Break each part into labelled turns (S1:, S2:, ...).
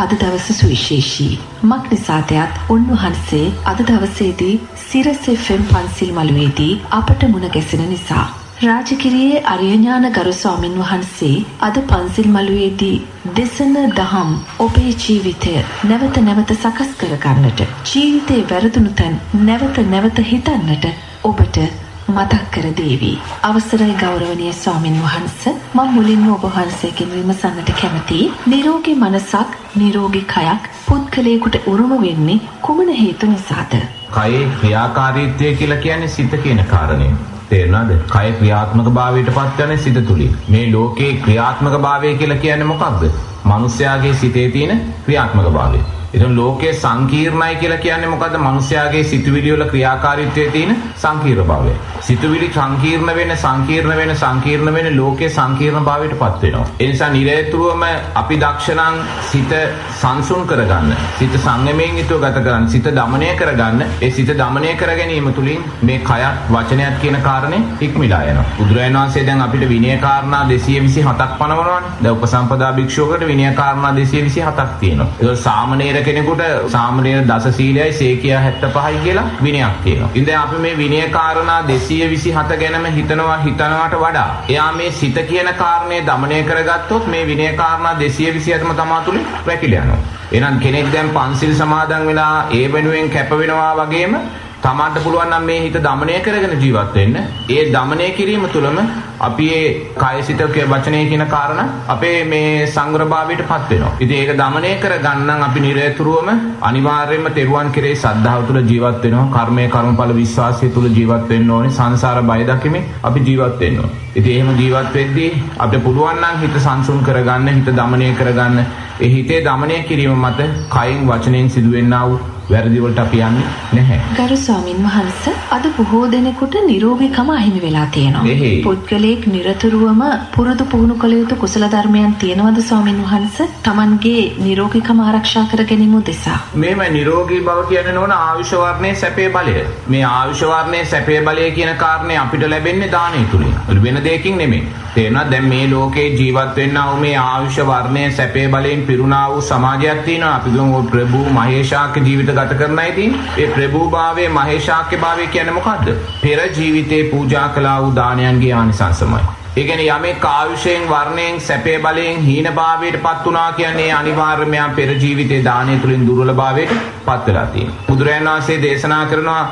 S1: අද දවස සුවිශේෂී. මක් නිසාදයක් උන්වහන්සේ අද දවසේදී සිරස් FM පන්සිල් මළුවේදී අපට මුණ ගැසෙන නිසා. රාජකිරියේ අරියඥාන ගරු ස්වාමින් වහන්සේ අද පන්සිල් මළුවේදී දෙසන දහම් ඔබේ ජීවිතය නැවත නැවත සකස් කරගන්නට ජීවිතේ වැරදුණු තැන් නැවත නැවත හිතන්නට ඔබට මතක් කර දේවි. අවසරයි ගෞරවනීය ස්වාමින් වහන්ස මම මුලින්ම ඔබ වහන්සේගෙන් විමසන්නට කැමතියි. නිරෝගී මනසක්, නිරෝගී කයක් පුද්ගලයෙකුට උරුම වෙන්නේ කුමන හේතු නිසාද?
S2: කයේ ක්‍රියාකාරීත්වය කියලා කියන්නේ සිත කියන කාරණය. තේරුණාද? කය ක්‍රියාත්මක භාවයට පත් වෙන සිත තුලින්. මේ ලෝකේ ක්‍රියාත්මක භාවය කියලා කියන්නේ මොකක්ද? මිනිස්යාගේ සිතේ තියෙන ක්‍රියාත්මක භාවය. එතන ලෝකයේ සංකීර්ණයි කියලා කියන්නේ මොකද්ද? මිනිස්යාගේ සිතුවිලි වල ක්‍රියාකාරීත්වයේ තියෙන සංකීර්ණ භාවය. සිතුවිලි සංකීර්ණ වෙන සංකීර්ණ වෙන සංකීර්ණ වෙන ලෝකයේ සංකීර්ණ භාවයටපත් වෙනවා. ඒ නිසා නිරේතුවම අපි දක්ෂණං සිත සංසුන් කරගන්න. සිත සංයමයෙන් යුතුව ගත කරන්න. සිත দমনය කරගන්න. ඒ සිත দমনය කර ගැනීම තුලින් මේ කයත් වචනයත් කියන කාරණේ ඉක්මලා යනවා. බුදුරජාණන් වහන්සේ දැන් අපිට විනය කාරණා 227ක් පනවනවානේ. දැන් උපසම්පදා භික්ෂුවකට විනය කාරණා 227ක් තියෙනවා. ඒක සාමණේර වෙන කෙනෙකුට සාමාන්‍ය දස සීලයයි සේකයා 75යි කියලා විනයක් තියෙනවා. ඉතින් අපි මේ විනය කාරණා 227 ගැනම හිතනවා හිතනවාට වඩා එයා මේ සිත කියන කාරණේ দমনය කරගත්තොත් මේ විනය කාරණා 227ම තමා තුලින් වැකිල යනවා. එහෙනම් කෙනෙක් දැන් පන්සිල් සමාදන් වෙලා ඒ වෙනුවෙන් කැප වෙනවා වගේම තමන්ට පුළුවන් නම් මේ හිත দমনය කරගෙන ජීවත් වෙන්න. ඒ দমনය කිරීම තුළම අපි ඒ කායසිත වචනේ කියන කාරණා අපේ මේ සංග්‍රහභාවයටපත් වෙනවා. ඉතින් ඒක দমনය කරගන්න අපි නිරතුරුවම අනිවාර්යයෙන්ම තෙරුවන් කෙරේ සද්ධාව තුළ ජීවත් වෙනවා. කර්මයේ කර්මඵල විශ්වාසය තුළ ජීවත් වෙන්න ඕනේ. සංසාර බය දකිමින් අපි ජීවත් වෙන්න ඕනේ. ඉතින් එහෙම ජීවත් වෙද්දී අපිට පුළුවන් නම් හිත සංසුන් කරගන්න, හිත দমনය කරගන්න. ඒ හිතේ দমনය කිරීම මත කයින් වචනෙන් සිදුවෙන්නා වූ වැරදි වලට අපි යන්නේ නැහැ.
S1: ගරු ස්වාමින් වහන්සේ අද බොහෝ දෙනෙකුට නිරෝගීකම අහිමි වෙලා තියෙනවා. පුද්ගලයෙක් නිරතුරුවම පුරුදු පුහුණු කළ යුතු කුසල ධර්මයන් තියෙනවද ස්වාමින් වහන්සේ? Tamanගේ නිරෝගීකම ආරක්ෂා කර ගැනීම උදෙසා.
S2: මේම නිරෝගී බව කියන්නේ නෝන ආයුෂ වර්ණයේ සැපේ බලය. මේ ආයුෂ වර්ණයේ සැපේ බලය කියන කාරණේ අපිට ලැබෙන්නේ දානෙ තුලින්. වෙන දෙයකින් නෙමෙයි. තේරෙනවද දැන් මේ ලෝකේ ජීවත් වෙන්නා වූ මේ ආයුෂ වර්ණයේ සැපේ බලයෙන් පිරුණා වූ සමාජයක් තියෙනවා. අපි ගමු ප්‍රභු මහේශාක්‍ය ජීවිත ගත කරන අය තියෙන්නේ. ඒ ප්‍රභූභාවයේ මහේශාක්‍ය භාවය කියන්නේ මොකද්ද? පෙර ජීවිතේ පූජා කළා වූ දානයන්ගේ ආනිසංසමයි. ඒ කියන්නේ යමෙක් ආයුෂයෙන් වර්ණයෙන් සැපේ බලයෙන් හීනභාවයටපත් වුණා කියන්නේ අනිවාර්යයෙන්ම යා පෙර ජීවිතේ දානය තුලින් දුර්වලභාවයටපත් වෙලා තියෙනවා. බුදුරජාණන් වහන්සේ දේශනා කරනවා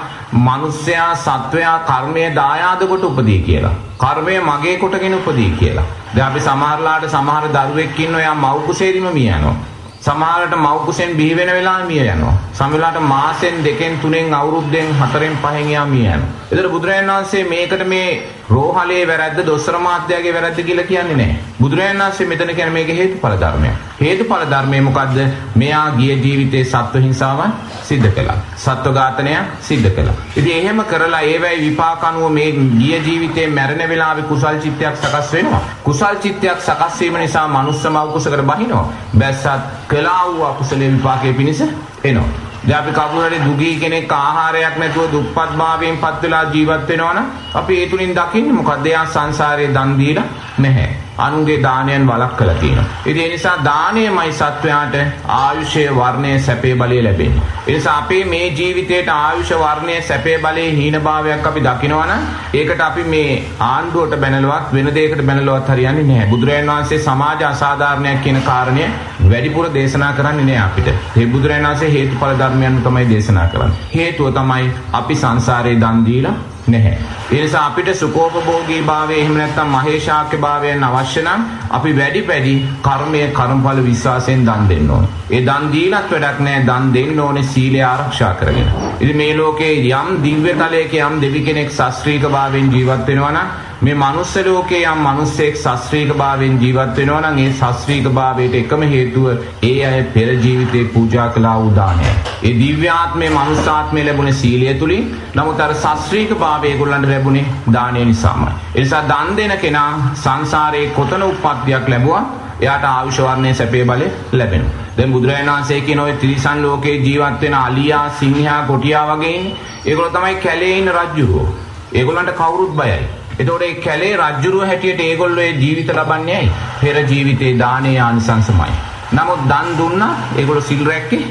S2: මිනිස්සයා සත්වයා කර්මය දායාද කොට උපදී කියලා. කර්මය මගේ කොටගෙන උපදී කියලා. දැන් අපි සමහරලාට සමහර දරුවෙක් ඉන්නවා යා මව් කුසේදීම මිය යනවා. සමහරට මව් කුසෙන් බිහි වෙන වෙලාවෙ මිය යනවා. සමහරලාට මාසෙන් දෙකෙන් තුනෙන් අවුරුද්දෙන් හතරෙන් පහෙන් යා මිය යනවා. ඒතර බුදුරජාණන් වහන්සේ මේකට මේ රෝහලේ වැරද්ද දොස්තර මාත්‍යාගේ වැරද්ද කියලා කියන්නේ නැහැ. බුදුරජාණන් වහන්සේ මෙතන කියන්නේ මේක හේතුඵල ධර්මයක්. හේතුඵල ධර්මය මොකද්ද? මෙයා ගිය ජීවිතේ සත්ව හිංසාවන් සිද්ධ කළා. සත්ව ඝාතනය සිද්ධ කළා. ඉතින් එහෙම කරලා ඒවැයි විපාක අනුව මේ ගිය ජීවිතේ මැරෙන වෙලාවේ කුසල් චිත්තයක් සකස් වෙනවා. කුසල් චිත්තයක් සකස් වීම නිසා මනුස්ස මව කුසකට බහිනවා. බැස්සත් කළා වූ අකුසලේ විපාකයේ පිණිස එනවා. දැන් අපි කවුරු හරි දුගී කෙනෙක් ආහාරයක් නැතුව දුප්පත් භාවයෙන් පත් වෙලා ජීවත් වෙනවනම් අපි ඒ තුලින් දකින්නේ මොකද්ද? එයා සංසාරේ දන් දීලා නැහැ. අනුන්ගේ දානයන් වළක්වලා තියෙනවා. ඉතින් ඒ නිසා දානයමයි සත්වයාට ආයුෂය වර්ණය සැපේ බලය ලැබෙන්නේ. ඒ නිසා අපේ මේ ජීවිතේට ආයුෂ වර්ණය සැපේ බලයේ හීනභාවයක් අපි දකිනවා නම් ඒකට අපි මේ ආණ්ඩුවට බැනලවත් වෙන දෙයකට බැනලවත් හරියන්නේ නැහැ. බුදුරජාණන් වහන්සේ සමාජ අසාධාරණයක් කියන කාරණය වැඩිපුර දේශනා කරන්නේ නැහැ අපිට. ඒ බුදුරජාණන් වහන්සේ හේතුඵල ධර්මයන් තමයි දේශනා කරන්නේ. හේතුව තමයි අපි සංසාරේ දන් දීලා නැහැ. ඒ නිසා අපිට සුඛෝපභෝගී භාවය එහෙම නැත්නම් මහේශාක්‍ය භාවයන් අවශ්‍ය නම් අපි වැඩි වැඩි කර්මය කර්මඵල විශ්වාසයෙන් දන් දෙන්න ඕනේ. ඒ දන් දීලත් වැඩක් නැහැ. දන් දෙන්න ඕනේ සීලය ආරක්ෂා කරගෙන. ඉතින් මේ ලෝකේ යම් දිව්‍ය තලයක යම් දෙවි කෙනෙක් ශාස්ත්‍රීය භාවයෙන් ජීවත් වෙනවා නම් මේ මනුස්ස ලෝකේ යම් මිනිසෙක් ශාස්ත්‍රීය භාවයෙන් ජීවත් වෙනවා නම් ඒ ශාස්ත්‍රීය භාවයට එකම හේතුව ඒ අය පෙර ජීවිතේ පූජා කළා වූ දානය. ඒ දිව්‍යාත්මේ මනුස්සාත්මේ ලැබුණේ සීලය තුලින්. නමුත් අර ශාස්ත්‍රීය භාවය ඒගොල්ලන්ට ලැබුණේ දානය නිසාමයි. ඒ නිසා දන් දෙන කෙනා සංසාරේ කොතන උප්පත්තියක් ලැබුවා එයාට ආයුෂ වර්ණයේ සැපේ බලය ලැබෙනවා. දැන් බුදුරජාණන් වහන්සේ කියන ওই ත්‍රිසන් ලෝකේ ජීවත් වෙන අලියා, සිංහයා, කොටියා වගේ ඉන්නේ. ඒගොල්ලෝ තමයි කැලේ ඉන්න රජුරෝ. ඒගොල්ලන්ට කවුරුත් බයයි. එතකොට ඒ කැලේ රජ්ජුරුව හැටියට ඒගොල්ලෝ ඒ ජීවිත ලබන්නේ ඇයි? පෙර ජීවිතේ දානේ ආනිසංසමයි. නමුත් දන් දුන්නා ඒගොල්ලෝ සිල් රැක්කේ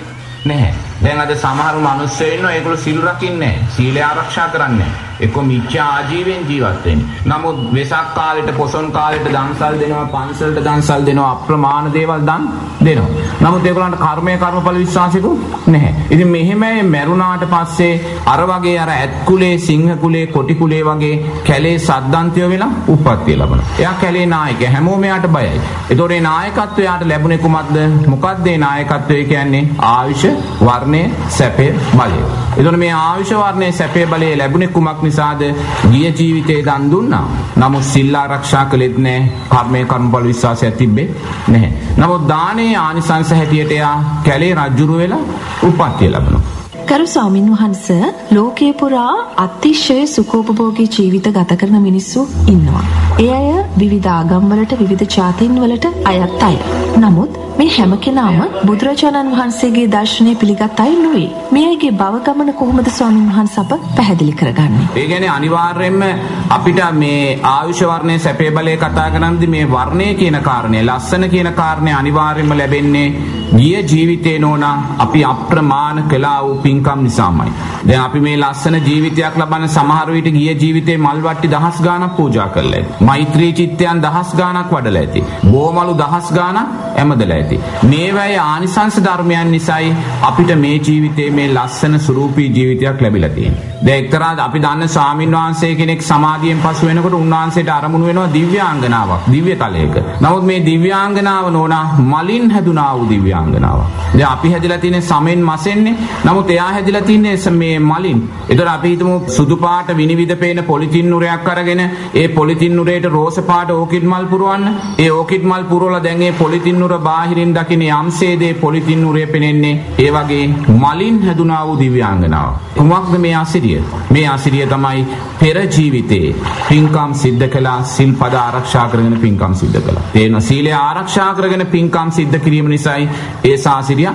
S2: නැහැ. දැන් අද සමහර මිනිස්සු ඉන්නවා ඒගොල්ලෝ සිල් රකින්නේ නැහැ. සීලය ආරක්ෂා කරන්නේ නැහැ. එක්ක මිච්ඡා ආජීවයෙන් ජීවත් වෙන්නේ. නමුත් වෙසක් කාලෙට පොසොන් කාලෙට දන්සල් දෙනවා, පන්සලට දන්සල් දෙනවා, අප්‍රමාණ දේවල් දන් දෙනවා. නමුත් ඒගොල්ලන්ට කර්මය කර්මඵල විශ්වාසිකුත් නැහැ. ඉතින් මෙහෙමයි මැරුණාට පස්සේ අර වගේ අර ඇත් කුලේ, සිංහ කුලේ, කොටි කුලේ වගේ කැලේ සද්දන්තය වෙලා උප්පත්තිය ලබනවා. එයා කැලේ නායක. හැමෝම එයාට බයයි. ඒතකොට ඒ නායකත්වය එයාට ලැබුණේ කුමක්ද? මොකක්ද ඒ නායකත්වය කියන්නේ? ආයුෂ, වර්ණය, සැපය, බලය. එතකොට මේ ආයුෂ වර්ණය, සැපය, බලය ලැබුණේ කුමක් නිසාද ගිය ජීවිතේ දන් දුන්නා. නමුත් සිල් ආරක්ෂා කළෙත් නැහැ. කර්මයේ කර්මඵල විශ්වාසයක් තිබ්බේ නැහැ. නමුත් දානේ ආනිසංස හැටියට එයා කැලේ රජුරු වෙලා උප්පත්තිය ලැබුණා.
S1: ගරු ස්වාමින් වහන්ස ලෝකයේ පුරා අතිශය සුඛෝපභෝගී ජීවිත ගත කරන මිනිස්සු ඉන්නවා. ඒ අය විවිධ ආගම්වලට විවිධ ජාතීන් වලට අයත් අය. නමුත් මේ හැම කෙනාම බුදුරජාණන් වහන්සේගේ දර්ශනය පිළිගත් අය නොවේ. මේ අයගේ භව ගමන කොහොමද ස්වාමින් වහන්ස අප පැහැදිලි කරගන්නේ?
S2: ඒ කියන්නේ අනිවාර්යයෙන්ම අපිට මේ ආයුෂ වර්ණයේ සැපේ බලය කතා කරනදී මේ වර්ණය කියන කාරණය, ලස්සන කියන කාරණය අනිවාර්යයෙන්ම ලැබෙන්නේ ගිය ජීවිතේ නෝනා අපි අප්‍රමාණ කළා වූ පින්කම් නිසාමයි. දැන් අපි මේ ලස්සන ජීවිතයක් ලබන සමහර විට ගිය ජීවිතේ මල් වට්ටි දහස් ගාණක් පූජා කරලා ඇති. මෛත්‍රී චිත්තයන් දහස් ගාණක් වඩලා ඇති. බෝමලු දහස් ගාණක් ඇමදලා ඇති. මේවැයි ආනිසංස ධර්මයන් නිසායි අපිට මේ ජීවිතේ මේ ලස්සන සුරූපී ජීවිතයක් ලැබිලා තියෙන්නේ. දැන් එක්තරා අපි දන්න ස්වාමින් වහන්සේ කෙනෙක් සමාධියෙන් පසු වෙනකොට උන්වහන්සේට අරමුණු වෙනවා දිව්‍යාංගනාවක්, දිව්‍ය තලයක. නමුත් මේ දිව්‍යාංගනාව නෝනා මලින් හැදුනා වූ දිව්‍යාංගනාවක්. දැන් අපි හැදිලා තියෙන්නේ සමෙන් මසෙන්නේ. නමුත් එයා හැදිලා තින්නේ මේ මලින්. ඒතර අපි හිතමු සුදු පාට විනිවිද පේන පොලිතින් නුරයක් අරගෙන ඒ පොලිතින් නුරේට රෝස පාට ඕකිඩ් මල් පුරවන්න. ඒ ඕකිඩ් මල් පුරවලා දැන් ඒ පොලිතින් නුර බාහිරින් දකින්න යම්සේද ඒ පොලිතින් නුරේ පෙනෙන්නේ. ඒ වගේ මලින් හැදුනා වූ දිව්‍යාංගනාව. කුමක්ද මේ අසිරිය? මේ අසිරිය තමයි පෙර ජීවිතේ පින්කම් සිද්ධ කළා සිල්පද ආරක්ෂා කරගෙන පින්කම් සිද්ධ කළා. තේන සීලය ආරක්ෂා කරගෙන පින්කම් සිද්ධ කිරීම නිසායි ඒ සාසිරිය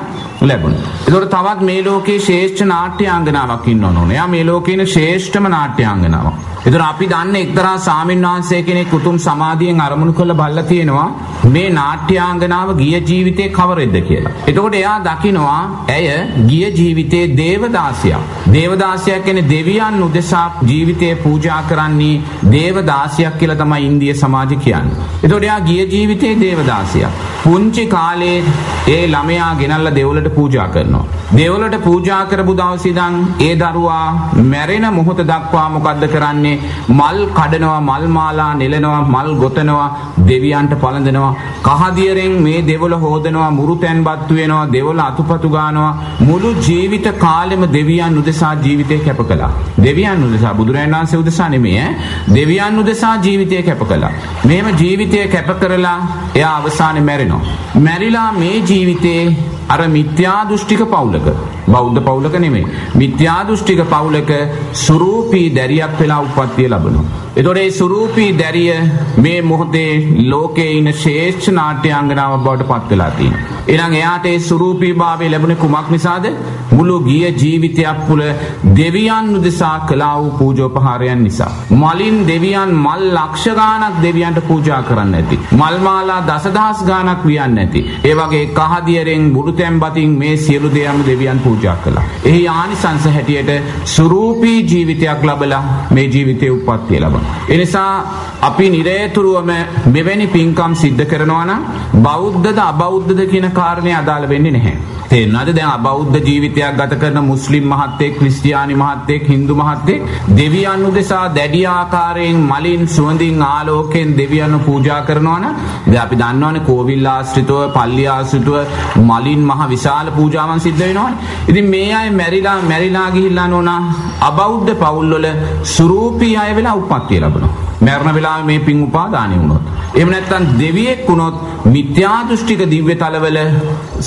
S2: ලැබුණේ. ඒතකොට තවත් මේ ලෝකේ ශ්‍රේෂ්ඨ නාට්‍යාංගනාවක් ඉන්නවන ඕනේ. එයා මේ ලෝකේ ඉන්න ශ්‍රේෂ්ඨම නාට්‍යාංගනාවක්. ඒතර අපි දන්න එක්තරා සාමින් වහන්සේ කෙනෙක් උතුම් සමාධියෙන් අරමුණු කරලා බලලා තියෙනවා මේ නාට්‍යාංගනාව ගිය ජීවිතේ කවරෙද්ද කියලා. එතකොට එයා දකිනවා ඇය ගිය ජීවිතේ දේවදාසියක්. දේවදාසියක් කියන්නේ දෙවියන් උදෙසා ජීවිතේ පූජා කරන්නේ දේවදාසියක් කියලා තමයි ඉන්දිය සමාජය කියන්නේ. එතකොට එයා ගිය ජීවිතේ දේවදාසියක්. පුංචි කාලේ ඒ ළමයා ගෙනල්ලා දෙවොලට පූජා කරනවා. දෙවොලට පූජා කරපු දවසේ ඉඳන් ඒ දරුවා මැරෙන මොහොත දක්වා මොකද්ද කරන්නේ? මල් කඩනවා, මල් මාලා නෙලනවා, මල් ගොතනවා, දෙවියන්ට පළඳනවා. කහදියරෙන් මේ දෙවොල හොදනවා, මුරු තැන්පත්තු වෙනවා, දෙවොල අතුපතු ගන්නවා. මුළු ජීවිත කාලෙම දෙවියන් උදෙසා ජීවිතේ කැප කළා. දෙවියන් උදෙසා බුදුරජාණන් වහන්සේ උදෙසා නෙමෙයි ඈ. දෙවියන් උදෙසා ජීවිතය කැප කළා. මේම ජීවිතය කැප කරලා එයා අවසානයේ මැරෙනවා. මැරිලා මේ ජීවිතේ අර මිත්‍යා දෘෂ්ටික පවුලක බෞද්ධ පවුලක නෙමෙයි මිත්‍යා දෘෂ්ටික පවුලක සුරූපී දැරියක් වෙලා උප්පත්තිය ලබනවා. එතකොට මේ සුරූපී දැරිය මේ මොහොතේ ලෝකේ ඉන ශ්‍රේෂ්ඨ නාට්‍යාංගනාවක් බවට පත් වෙලා තියෙනවා. එහෙනම් එයාට ඒ සුරූපී භාවය ලැබුණේ කුමක් නිසාද? මුළු ගිය ජීවිතයක් තුළ දෙවියන් උදෙසා කළා වූ පූජෝපහාරයන් නිසා. මලින් දෙවියන් මල් ලක්ෂ ගාණක් දෙවියන්ට පූජා කරන්න ඇති. මල් මාලා දසදහස් ගාණක් වියන්න ඇති. ඒ වගේ කහදියරෙන් බුදු තැන්පතින් මේ සියලු දේයන් දෙවියන් පූජා කළා. එහි ආනිසංස හැටියට සුරූපී ජීවිතයක් ලබලා මේ ජීවිතේ උප්පත්තිය ලබනවා. ඒ නිසා අපි නිරේතුරුවම මෙවැනි පින්කම් සිද්ධ කරනවා නම් බෞද්ධද අබෞද්ධද කියන කාරණේ අදාළ වෙන්නේ නැහැ. තේරෙනවද දැන් අබෞද්ධ ජීවිතයක් ගත කරන මුස්ලිම් මහත්තයෙක් ක්‍රිස්තියානි මහත්තයෙක් හින්දු මහත්තයෙක් දෙවියන් උදෙසා දැඩි ආකාරයෙන් මලින් සුවඳින් ආලෝකයෙන් දෙවියන්ව පූජා කරනවා නම් දැන් අපි දන්නවනේ කෝවිල් ආශ්‍රිතව පල්ලි ආශ්‍රිතව මලින් මහ විශාල පූජාවන් සිද්ධ වෙනවනේ. ඉතින් මේ අය මැරිලා මැරිලා ගිහිල්ලා නෝනා අබෞද්ධ පවුල්වල සුරූපී අය වෙලා උප්පත්තිය ලැබෙනවා මරණ වෙලාවේ මේ පින් උපාදානෙ වුණොත් එහෙම නැත්නම් දෙවියෙක් වුණොත් මිත්‍යා දෘෂ්ටික දිව්‍ය තලවල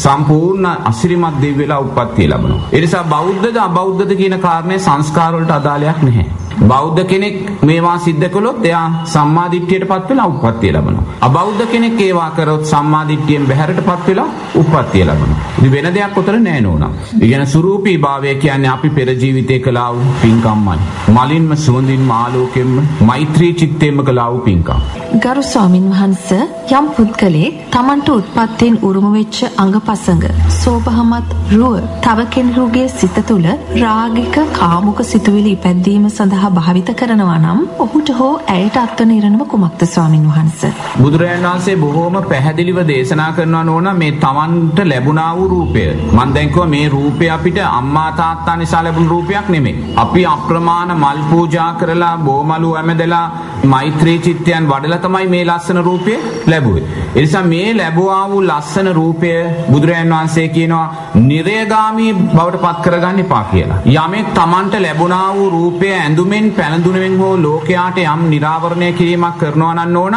S2: සම්පූර්ණ අසිරිමත් දෙව් වෙලා උප්පත්තිය ලැබෙනවා. ඒ නිසා බෞද්ධද අබෞද්ධද කියන කාරණේ සංස්කාර වලට අදාළයක් නැහැ. බෞද්ධ කෙනෙක් මේවා සිද්ධ කළොත් එයා සම්මාදිට්ඨියටපත් වෙලා උප්පත්තිය ලැබෙනවා. අබෞද්ධ කෙනෙක් ඒවා කරොත් සම්මාදිට්ඨියෙන් බැහැරටපත් වෙලා උප්පත්තිය ලැබෙනවා. ඉතින් වෙන දෙයක් උතර නෑ නෝනා. ඒ කියන්නේ සුරූපී භාවය කියන්නේ අපි පෙර ජීවිතේ කළා වූ පින්කම්මයි. මලින්ම සුවඳින්ම ආලෝකයෙන්ම මෛත්‍රී චිත්තයෙන්ම කළා වූ පින්කම්.
S1: ගරු ස්වාමින් වහන්ස යම් පුද්ගලයෙක් තමන්ට උත්පත්තියෙන් උරුම වෙච්ච අංගපසංග සෝභහමත් රුව තව කෙනෙකුගේ සිත තුළ රාගික කාමුක සිතුවිලි ඉපැද්දීම සඳහා භාවිත කරනවා නම් ඔහුට හෝ ඇයට අත්වන ඉරණම කුමක්ද ස්වාමින් වහන්ස.
S2: බුදුරජාණන් වහන්සේ බොහෝම පැහැදිලිව දේශනා කරනවා නෝන මේ තමන්ට ලැබුණා වූ රූපය. මම දැන් කිව්වා මේ රූපය අපිට අම්මා තාත්තා නිසා ලැබුණු රූපයක් නෙමෙයි. අපි අප්‍රමාණ මල් පූජා කරලා බෝමලු ඇමදලා මෛත්‍රී චිත්තයන් වඩලා තමයි මේ ලස්සන රූපය ලැබුවේ. ඒ නිසා මේ ලැබුවා වූ ලස්සන රූපය බුදුරජාණන් වහන්සේ කියනවා නිරයගාමී බවට පත් කරගන්න එපා කියලා. යමෙක් Tamanට ලැබුණා වූ රූපය ඇඳුමෙන් පැළඳුනෙන් හෝ ලෝකයාට යම් නිරාවරණය කිරීමක් කරනවා නම් ඕන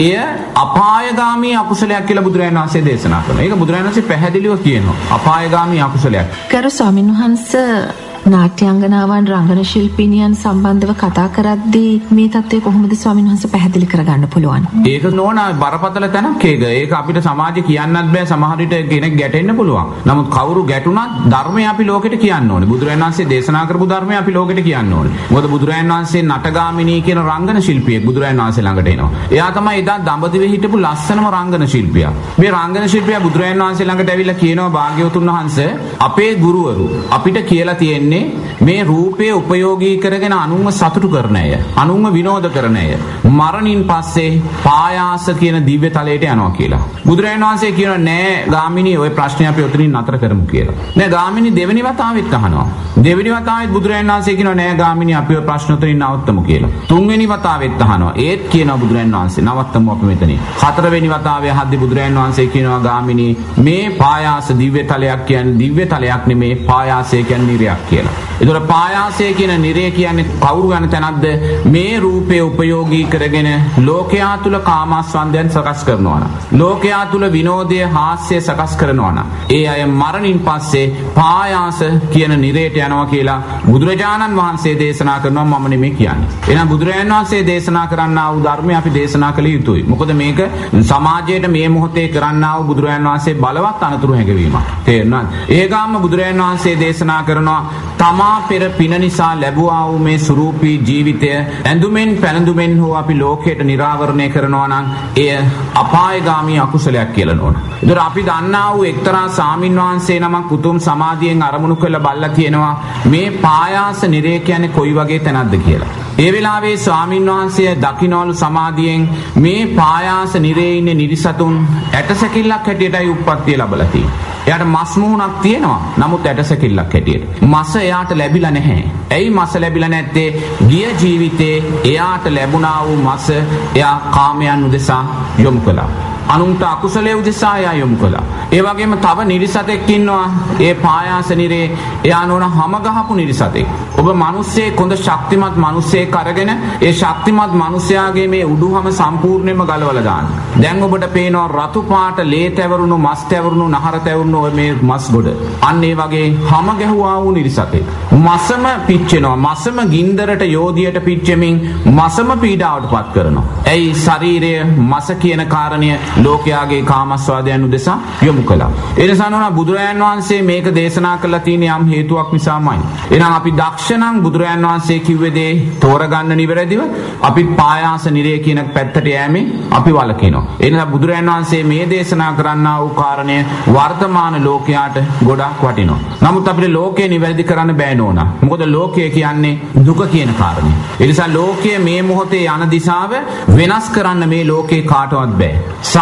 S2: එය අපායගාමී අකුසලයක් කියලා බුදුරජාණන් වහන්සේ දේශනා කරනවා. ඒක බුදුරජාණන් වහන්සේ පැහැදිලිව කියනවා. අපායගාමී අකුසලයක්.
S1: ගරු ස්වාමින් වහන්ස නාට්‍යංගනාවන් රංගන ශිල්පිනියන් සම්බන්ධව කතා කරද්දී මේ தත්ත්වය කොහොමද ස්වාමීන් වහන්සේ පැහැදිලි කරගන්න පුළුවන්?
S2: ඒක නෝන බරපතල තැනක් ඒක. ඒක අපිට සමාජේ කියන්නත් බෑ සමහර විට කෙනෙක් ගැටෙන්න පුළුවන්. නමුත් කවුරු ගැටුණත් ධර්මය අපි ලෝකෙට කියන්න ඕනේ. බුදුරජාණන් වහන්සේ දේශනා කරපු ධර්මය අපි ලෝකෙට කියන්න ඕනේ. මොකද බුදුරජාණන් වහන්සේ නටගාමිනී කියන රංගන ශිල්පියෙක් බුදුරජාණන් වහන්සේ ළඟට එනවා. එයා තමයි එදා දඹදිවේ හිටපු ලස්සනම රංගන ශිල්පියා. මේ රංගන ශිල්පියා බුදුරජාණන් වහන්සේ ළඟට ඇවිල්ලා කියනවා භාග්‍යවතුන් වහන්සේ අපේ ගුරුවරු අපිට කියලා තියෙන්නේ මේ රූපය උපයෝගී කරගෙන අනුන්ව සතුටු කරන අය, අනුන්ව විනෝද කරන අය. මරණින් පස්සේ පායාස කියන දිව්‍ය තලයට යනවා කියලා. බුදුරජාණන් වහන්සේ කියනවා නෑ ගාමිණී ওই ප්‍රශ්නේ අපි ඔතනින් නතර කරමු කියලා. නෑ ගාමිණී දෙවෙනි වතාවෙත් අහනවා. දෙවෙනි වතාවෙත් බුදුරජාණන් වහන්සේ කියනවා නෑ ගාමිණී අපි ওই ප්‍රශ්න ඔතනින් නවත්තමු කියලා. තුන්වෙනි වතාවෙත් අහනවා. ඒත් කියනවා බුදුරජාණන් වහන්සේ නවත්තමු අපි මෙතනින්. හතරවෙනි වතාවේ අහද්දී බුදුරජාණන් වහන්සේ කියනවා ගාමිණී මේ පායාස දිව්‍ය තලයක් කියන්නේ දිව්‍ය තලයක් නෙමේ පායාසය කියන්නේ නිරයක් කියලා. එතකොට පායාසය කියන නිරය කියන්නේ කවුරු යන තැනක්ද මේ රූපය උපයෝගී කරගෙන ලෝකයා තුල කාමස්වන්දයන් සකස් කරනවා නම් ලෝකයා තුල විනෝදය හාස්‍ය සකස් කරනවා නම් ඒ අය මරණින් පස්සේ පායාස කියන නිරයට යනවා කියලා බුදුරජාණන් වහන්සේ දේශනා කරනවා මම නෙමෙයි කියන්නේ. එහෙනම් බුදුරජාණන් වහන්සේ දේශනා කරන්නා වූ ධර්මය අපි දේශනා කළ යුතුයි. මොකද මේක සමාජයට මේ මොහොතේ කරන්නා වූ බුදුරජාණන් වහන්සේ බලවත් අනතුරු හැඟවීමක්. තේරෙනවද? ඒ ගාම බුදුරජාණන් වහන්සේ දේශනා කරනවා තමා පෙර පින නිසා ලැබුවා වූ මේ සුරූපී ජීවිතය ඇඳුමෙන් පැළඳුමෙන් හෝ අපි ලෝකයට නිරාවරණය කරනවා නම් එය අපායගාමී අකුසලයක් කියලා නෝන. ඒතර අපි දන්නා වූ එක්තරා සාමින් වහන්සේ නමක් උතුම් සමාධියෙන් අරමුණු කරලා බල්ලා කියනවා මේ පායාස නිරය කියන්නේ කොයි වගේ තැනක්ද කියලා. ඒ වෙලාවේ ස්වාමින් වහන්සේ දකින්නවලු සමාධියෙන් මේ පායාස නිරේ ඉන්නේ නිරිසතුන් ඇටසැකිල්ලක් හැටියටයි උප්පත්තිය ලැබලා තියෙන්නේ. එයාට මස් මුහුණක් තියෙනවා. නමුත් ඇටසැකිල්ලක් හැටියට. මස එයාට ලැබිලා නැහැ. ඇයි මස ලැබිලා නැත්තේ? ගිය ජීවිතේ එයාට ලැබුණා වූ මස එයා කාමයන් උදෙසා යොමු කළා. අනුන්ට අකුසලයේ උදෙසා එයා යොමු කළා. ඒ වගේම තව නිරිසතෙක් ඉන්නවා. ඒ පායාස නිරේ එයා නෝන හැම ගහපු නිරිසතෙක්. ඔබ මිනිස්සේ කොඳ ශක්තිමත් මිනිස්සෙක් අරගෙන ඒ ශක්තිමත් මිනිසයාගේ මේ උඩුහම සම්පූර්ණයෙන්ම ගලවලා දාන්න. දැන් ඔබට පේනවා රතු පාට ලේ තැවරුණු මස් තැවරුණු නහර තැවරුණු මේ මස් ගොඩ. අන්න ඒ වගේ හැම ගැහුවා වූ නිරිසතෙක්. මසම පිච්චෙනවා. මසම ගින්දරට යෝධියට පිච්චෙමින් මසම පීඩාවට පත් කරනවා. ඇයි ශරීරය මස කියන කාරණය ලෝකයාගේ කාමස්වාදයන් උදෙසා යොමු කළා. ඒ නිසා නෝනා බුදුරජාන් වහන්සේ මේක දේශනා කළා තියෙන යම් හේතුවක් නිසාමයි. එහෙනම් අපි දක්ෂණම් බුදුරජාන් වහන්සේ කිව්වේ දේ තෝරගන්න නිවැරදිව අපි පායාස නිරය කියන පැත්තට යෑමේ අපි වළකිනවා. ඒ නිසා බුදුරජාන් වහන්සේ මේ දේශනා කරන්නා වූ කාරණය වර්තමාන ලෝකයාට ගොඩක් වටිනවා. නමුත් අපිට ලෝකය නිවැරදි කරන්න බෑ නෝනා. මොකද ලෝකය කියන්නේ දුක කියන කාරණය. ඒ නිසා ලෝකය මේ මොහොතේ යන දිශාව වෙනස් කරන්න මේ ලෝකේ කාටවත් බෑ.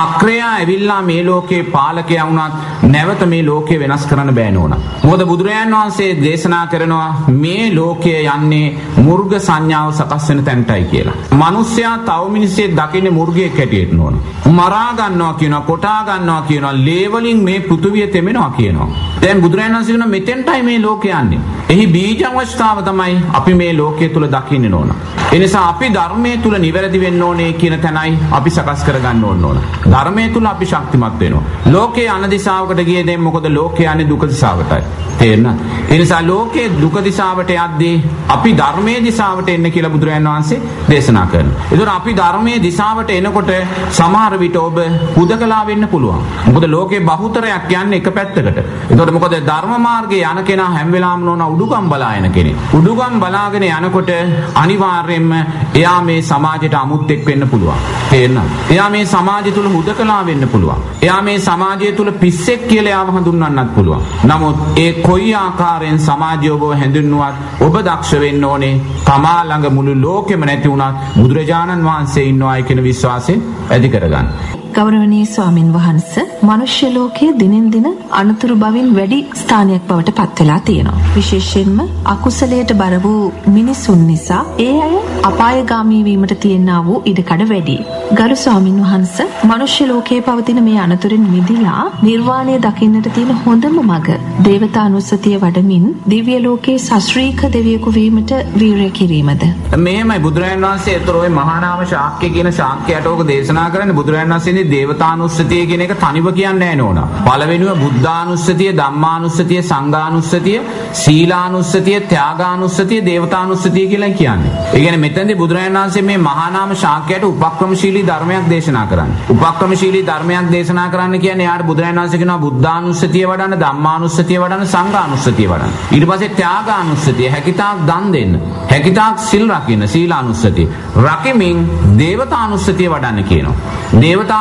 S2: සක්‍රයා ඇවිල්ලා මේ ලෝකේ පාලකයා වුණත් නැවත මේ ලෝකේ වෙනස් කරන්න බෑ නෝනා. මොකද බුදුරජාන් වහන්සේ දේශනා කරනවා මේ ලෝකය යන්නේ මුර්ග සංඥාව සකස් වෙන තැනටයි කියලා. මිනිස්සයා තව මිනිස්සෙක් දකින්නේ මුර්ගයෙක් හැටියට නෝන. මරා ගන්නවා කියනවා, කොටා ගන්නවා කියනවා, ලේ වලින් මේ පෘථුවිය තෙමෙනවා කියනවා. දැන් බුදුරජාණන් වහන්සේ කියන මෙතෙන්ටයි මේ ලෝකේ යන්නේ. එහි බීජ අවස්ථාව තමයි අපි මේ ලෝකයේ තුල දකින්න ඕන. ඒ නිසා අපි ධර්මයේ තුල නිවැරදි වෙන්න ඕනේ කියන තැනයි අපි සකස් කරගන්න ඕන ඕන. ධර්මයේ තුල අපි ශක්තිමත් වෙනවා. ලෝකයේ අන දිශාවකට ගියේ දැන් මොකද ලෝකයේ යන්නේ දුක දිශාවටයි. තේරෙනවද? ඒ නිසා ලෝකයේ දුක දිශාවට යද්දී අපි ධර්මයේ දිශාවට එන්න කියලා බුදුරජාණන් වහන්සේ දේශනා කරනවා. ඒතකොට අපි ධර්මයේ දිශාවට එනකොට සමහර විට ඔබ හුදකලා වෙන්න පුළුවන්. මොකද ලෝකේ බහුතරයක් යන්නේ එක පැත්තකට. ඒතකොට මොකද ධර්ම මාර්ගයේ යන කෙනා හැම වෙලාවම නෝන උඩුගම් බලා යන කෙනෙක්. උඩුගම් බලාගෙන යනකොට අනිවාර්යයෙන්ම එයා මේ සමාජයට අමුත්තෙක් වෙන්න පුළුවන්. තේරෙනවද? එයා මේ සමාජය තුල හුදකලා වෙන්න පුළුවන්. එයා මේ සමාජය තුල පිස්සෙක් කියලා එයාව හඳුන්වන්නත් පුළුවන්. නමුත් ඒ කොයි ආකාරයෙන් සමාජය ඔබව හැඳින්නුවත් ඔබ දක්ෂ වෙන්න ඕනේ. තමා ළඟ මුළු ලෝකෙම නැති වුණත් බුදුරජාණන් වහන්සේ ඉන්නවායි කියන විශ්වාසය ඇති කරගන්න.
S1: ගෞරවනීය ස්වාමින් වහන්ස මනුෂ්‍ය ලෝකයේ දිනෙන් දින අනතුරු බවින් වැඩි ස්ථානයක් බවට පත් වෙලා තියෙනවා. විශේෂයෙන්ම අකුසලයට බර වූ මිනිසුන් නිසා ඒ අය අපායගාමී වීමට තියෙනා වූ ඉඩකඩ වැඩි. ගරු ස්වාමින් වහන්ස මනුෂ්‍ය ලෝකයේ පවතින මේ අනතුරින් මිදිලා නිර්වාණය දකින්නට තියෙන හොඳම මඟ දේවතානුස්සතිය වඩමින් දිව්‍ය ලෝකයේ සශ්‍රීක දෙවියෙකු වීමට වීරය කිරීමද.
S2: මෙහෙමයි බුදුරජාණන් වහන්සේ ඒතර ওই මහානාම ශාක්‍ය කියන ශාක්‍යයට ඕක දේශනා කරන්නේ බුදුරජාණන් වහන්සේ දේවතානුස්සතිය කියන එක තනිව කියන්නේ නැහැ නෝනා. පළවෙනිව බුද්ධානුස්සතිය, ධම්මානුස්සතිය, සංඝානුස්සතිය, සීලානුස්සතිය, ත්‍යාගානුස්සතිය, දේවතානුස්සතිය කියලා කියන්නේ. ඒ කියන්නේ මෙතනදී බුදුරජාණන් වහන්සේ මේ මහානාම ශාක්‍යයට උපක්‍රමශීලී ධර්මයක් දේශනා කරන්නේ. උපක්‍රමශීලී ධර්මයක් දේශනා කරන්න කියන්නේ යාට බුදුරජාණන් වහන්සේ කියනවා බුද්ධානුස්සතිය වඩන්න, ධම්මානුස්සතිය වඩන්න, සංඝානුස්සතිය වඩන්න. ඊට පස්සේ ත්‍යාගානුස්සතිය හැකිතාක් දන් දෙන්න. හැකිතාක් සිල් රකින්න, සීලානුස්සතිය. රකිමින් දේවතානුස්සතිය වඩන්න කියනවා.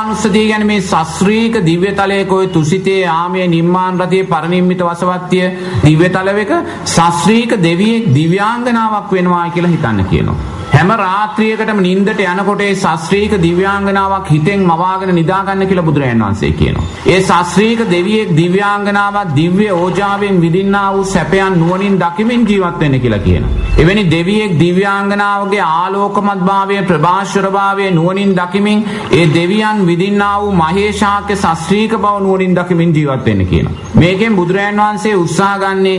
S2: දේවතානුස්සතිය කියන්නේ මේ ශාස්ත්‍රීක දිව්‍ය තලයක ඔය තුසිතේ ආමයේ නිම්මාන රතියේ පරිනිම්මිත වසවත්තිය දිව්‍ය තලවක ශාස්ත්‍රීක දෙවියෙක් දිව්‍යාංගනාවක් වෙනවා කියලා හිතන්න කියනවා. හැම රාත්‍රියකටම නින්දට යනකොට ඒ ශාස්ත්‍රීක දිව්‍යාංගනාවක් හිතෙන් මවාගෙන නිදාගන්න කියලා බුදුරජාණන් වහන්සේ කියනවා. ඒ ශාස්ත්‍රීක දෙවියෙක් දිව්‍යාංගනාවක් දිව්‍ය ඕජාවෙන් විඳින්නා වූ සැපයන් නුවණින් දකිමින් ජීවත් වෙන්න කියලා කියනවා. එවැනි දෙවියෙක් දිව්‍යාංගනාවගේ ආලෝකමත් භාවය ප්‍රභාස්වර භාවය නුවණින් දකිමින් ඒ දෙවියන් විඳින්නා වූ මහේශාක්‍ය ශාස්ත්‍රීක බව නුවණින් දකිමින් ජීවත් වෙන්න කියනවා. මේකෙන් බුදුරජාණන් වහන්සේ උත්සාහ ගන්නේ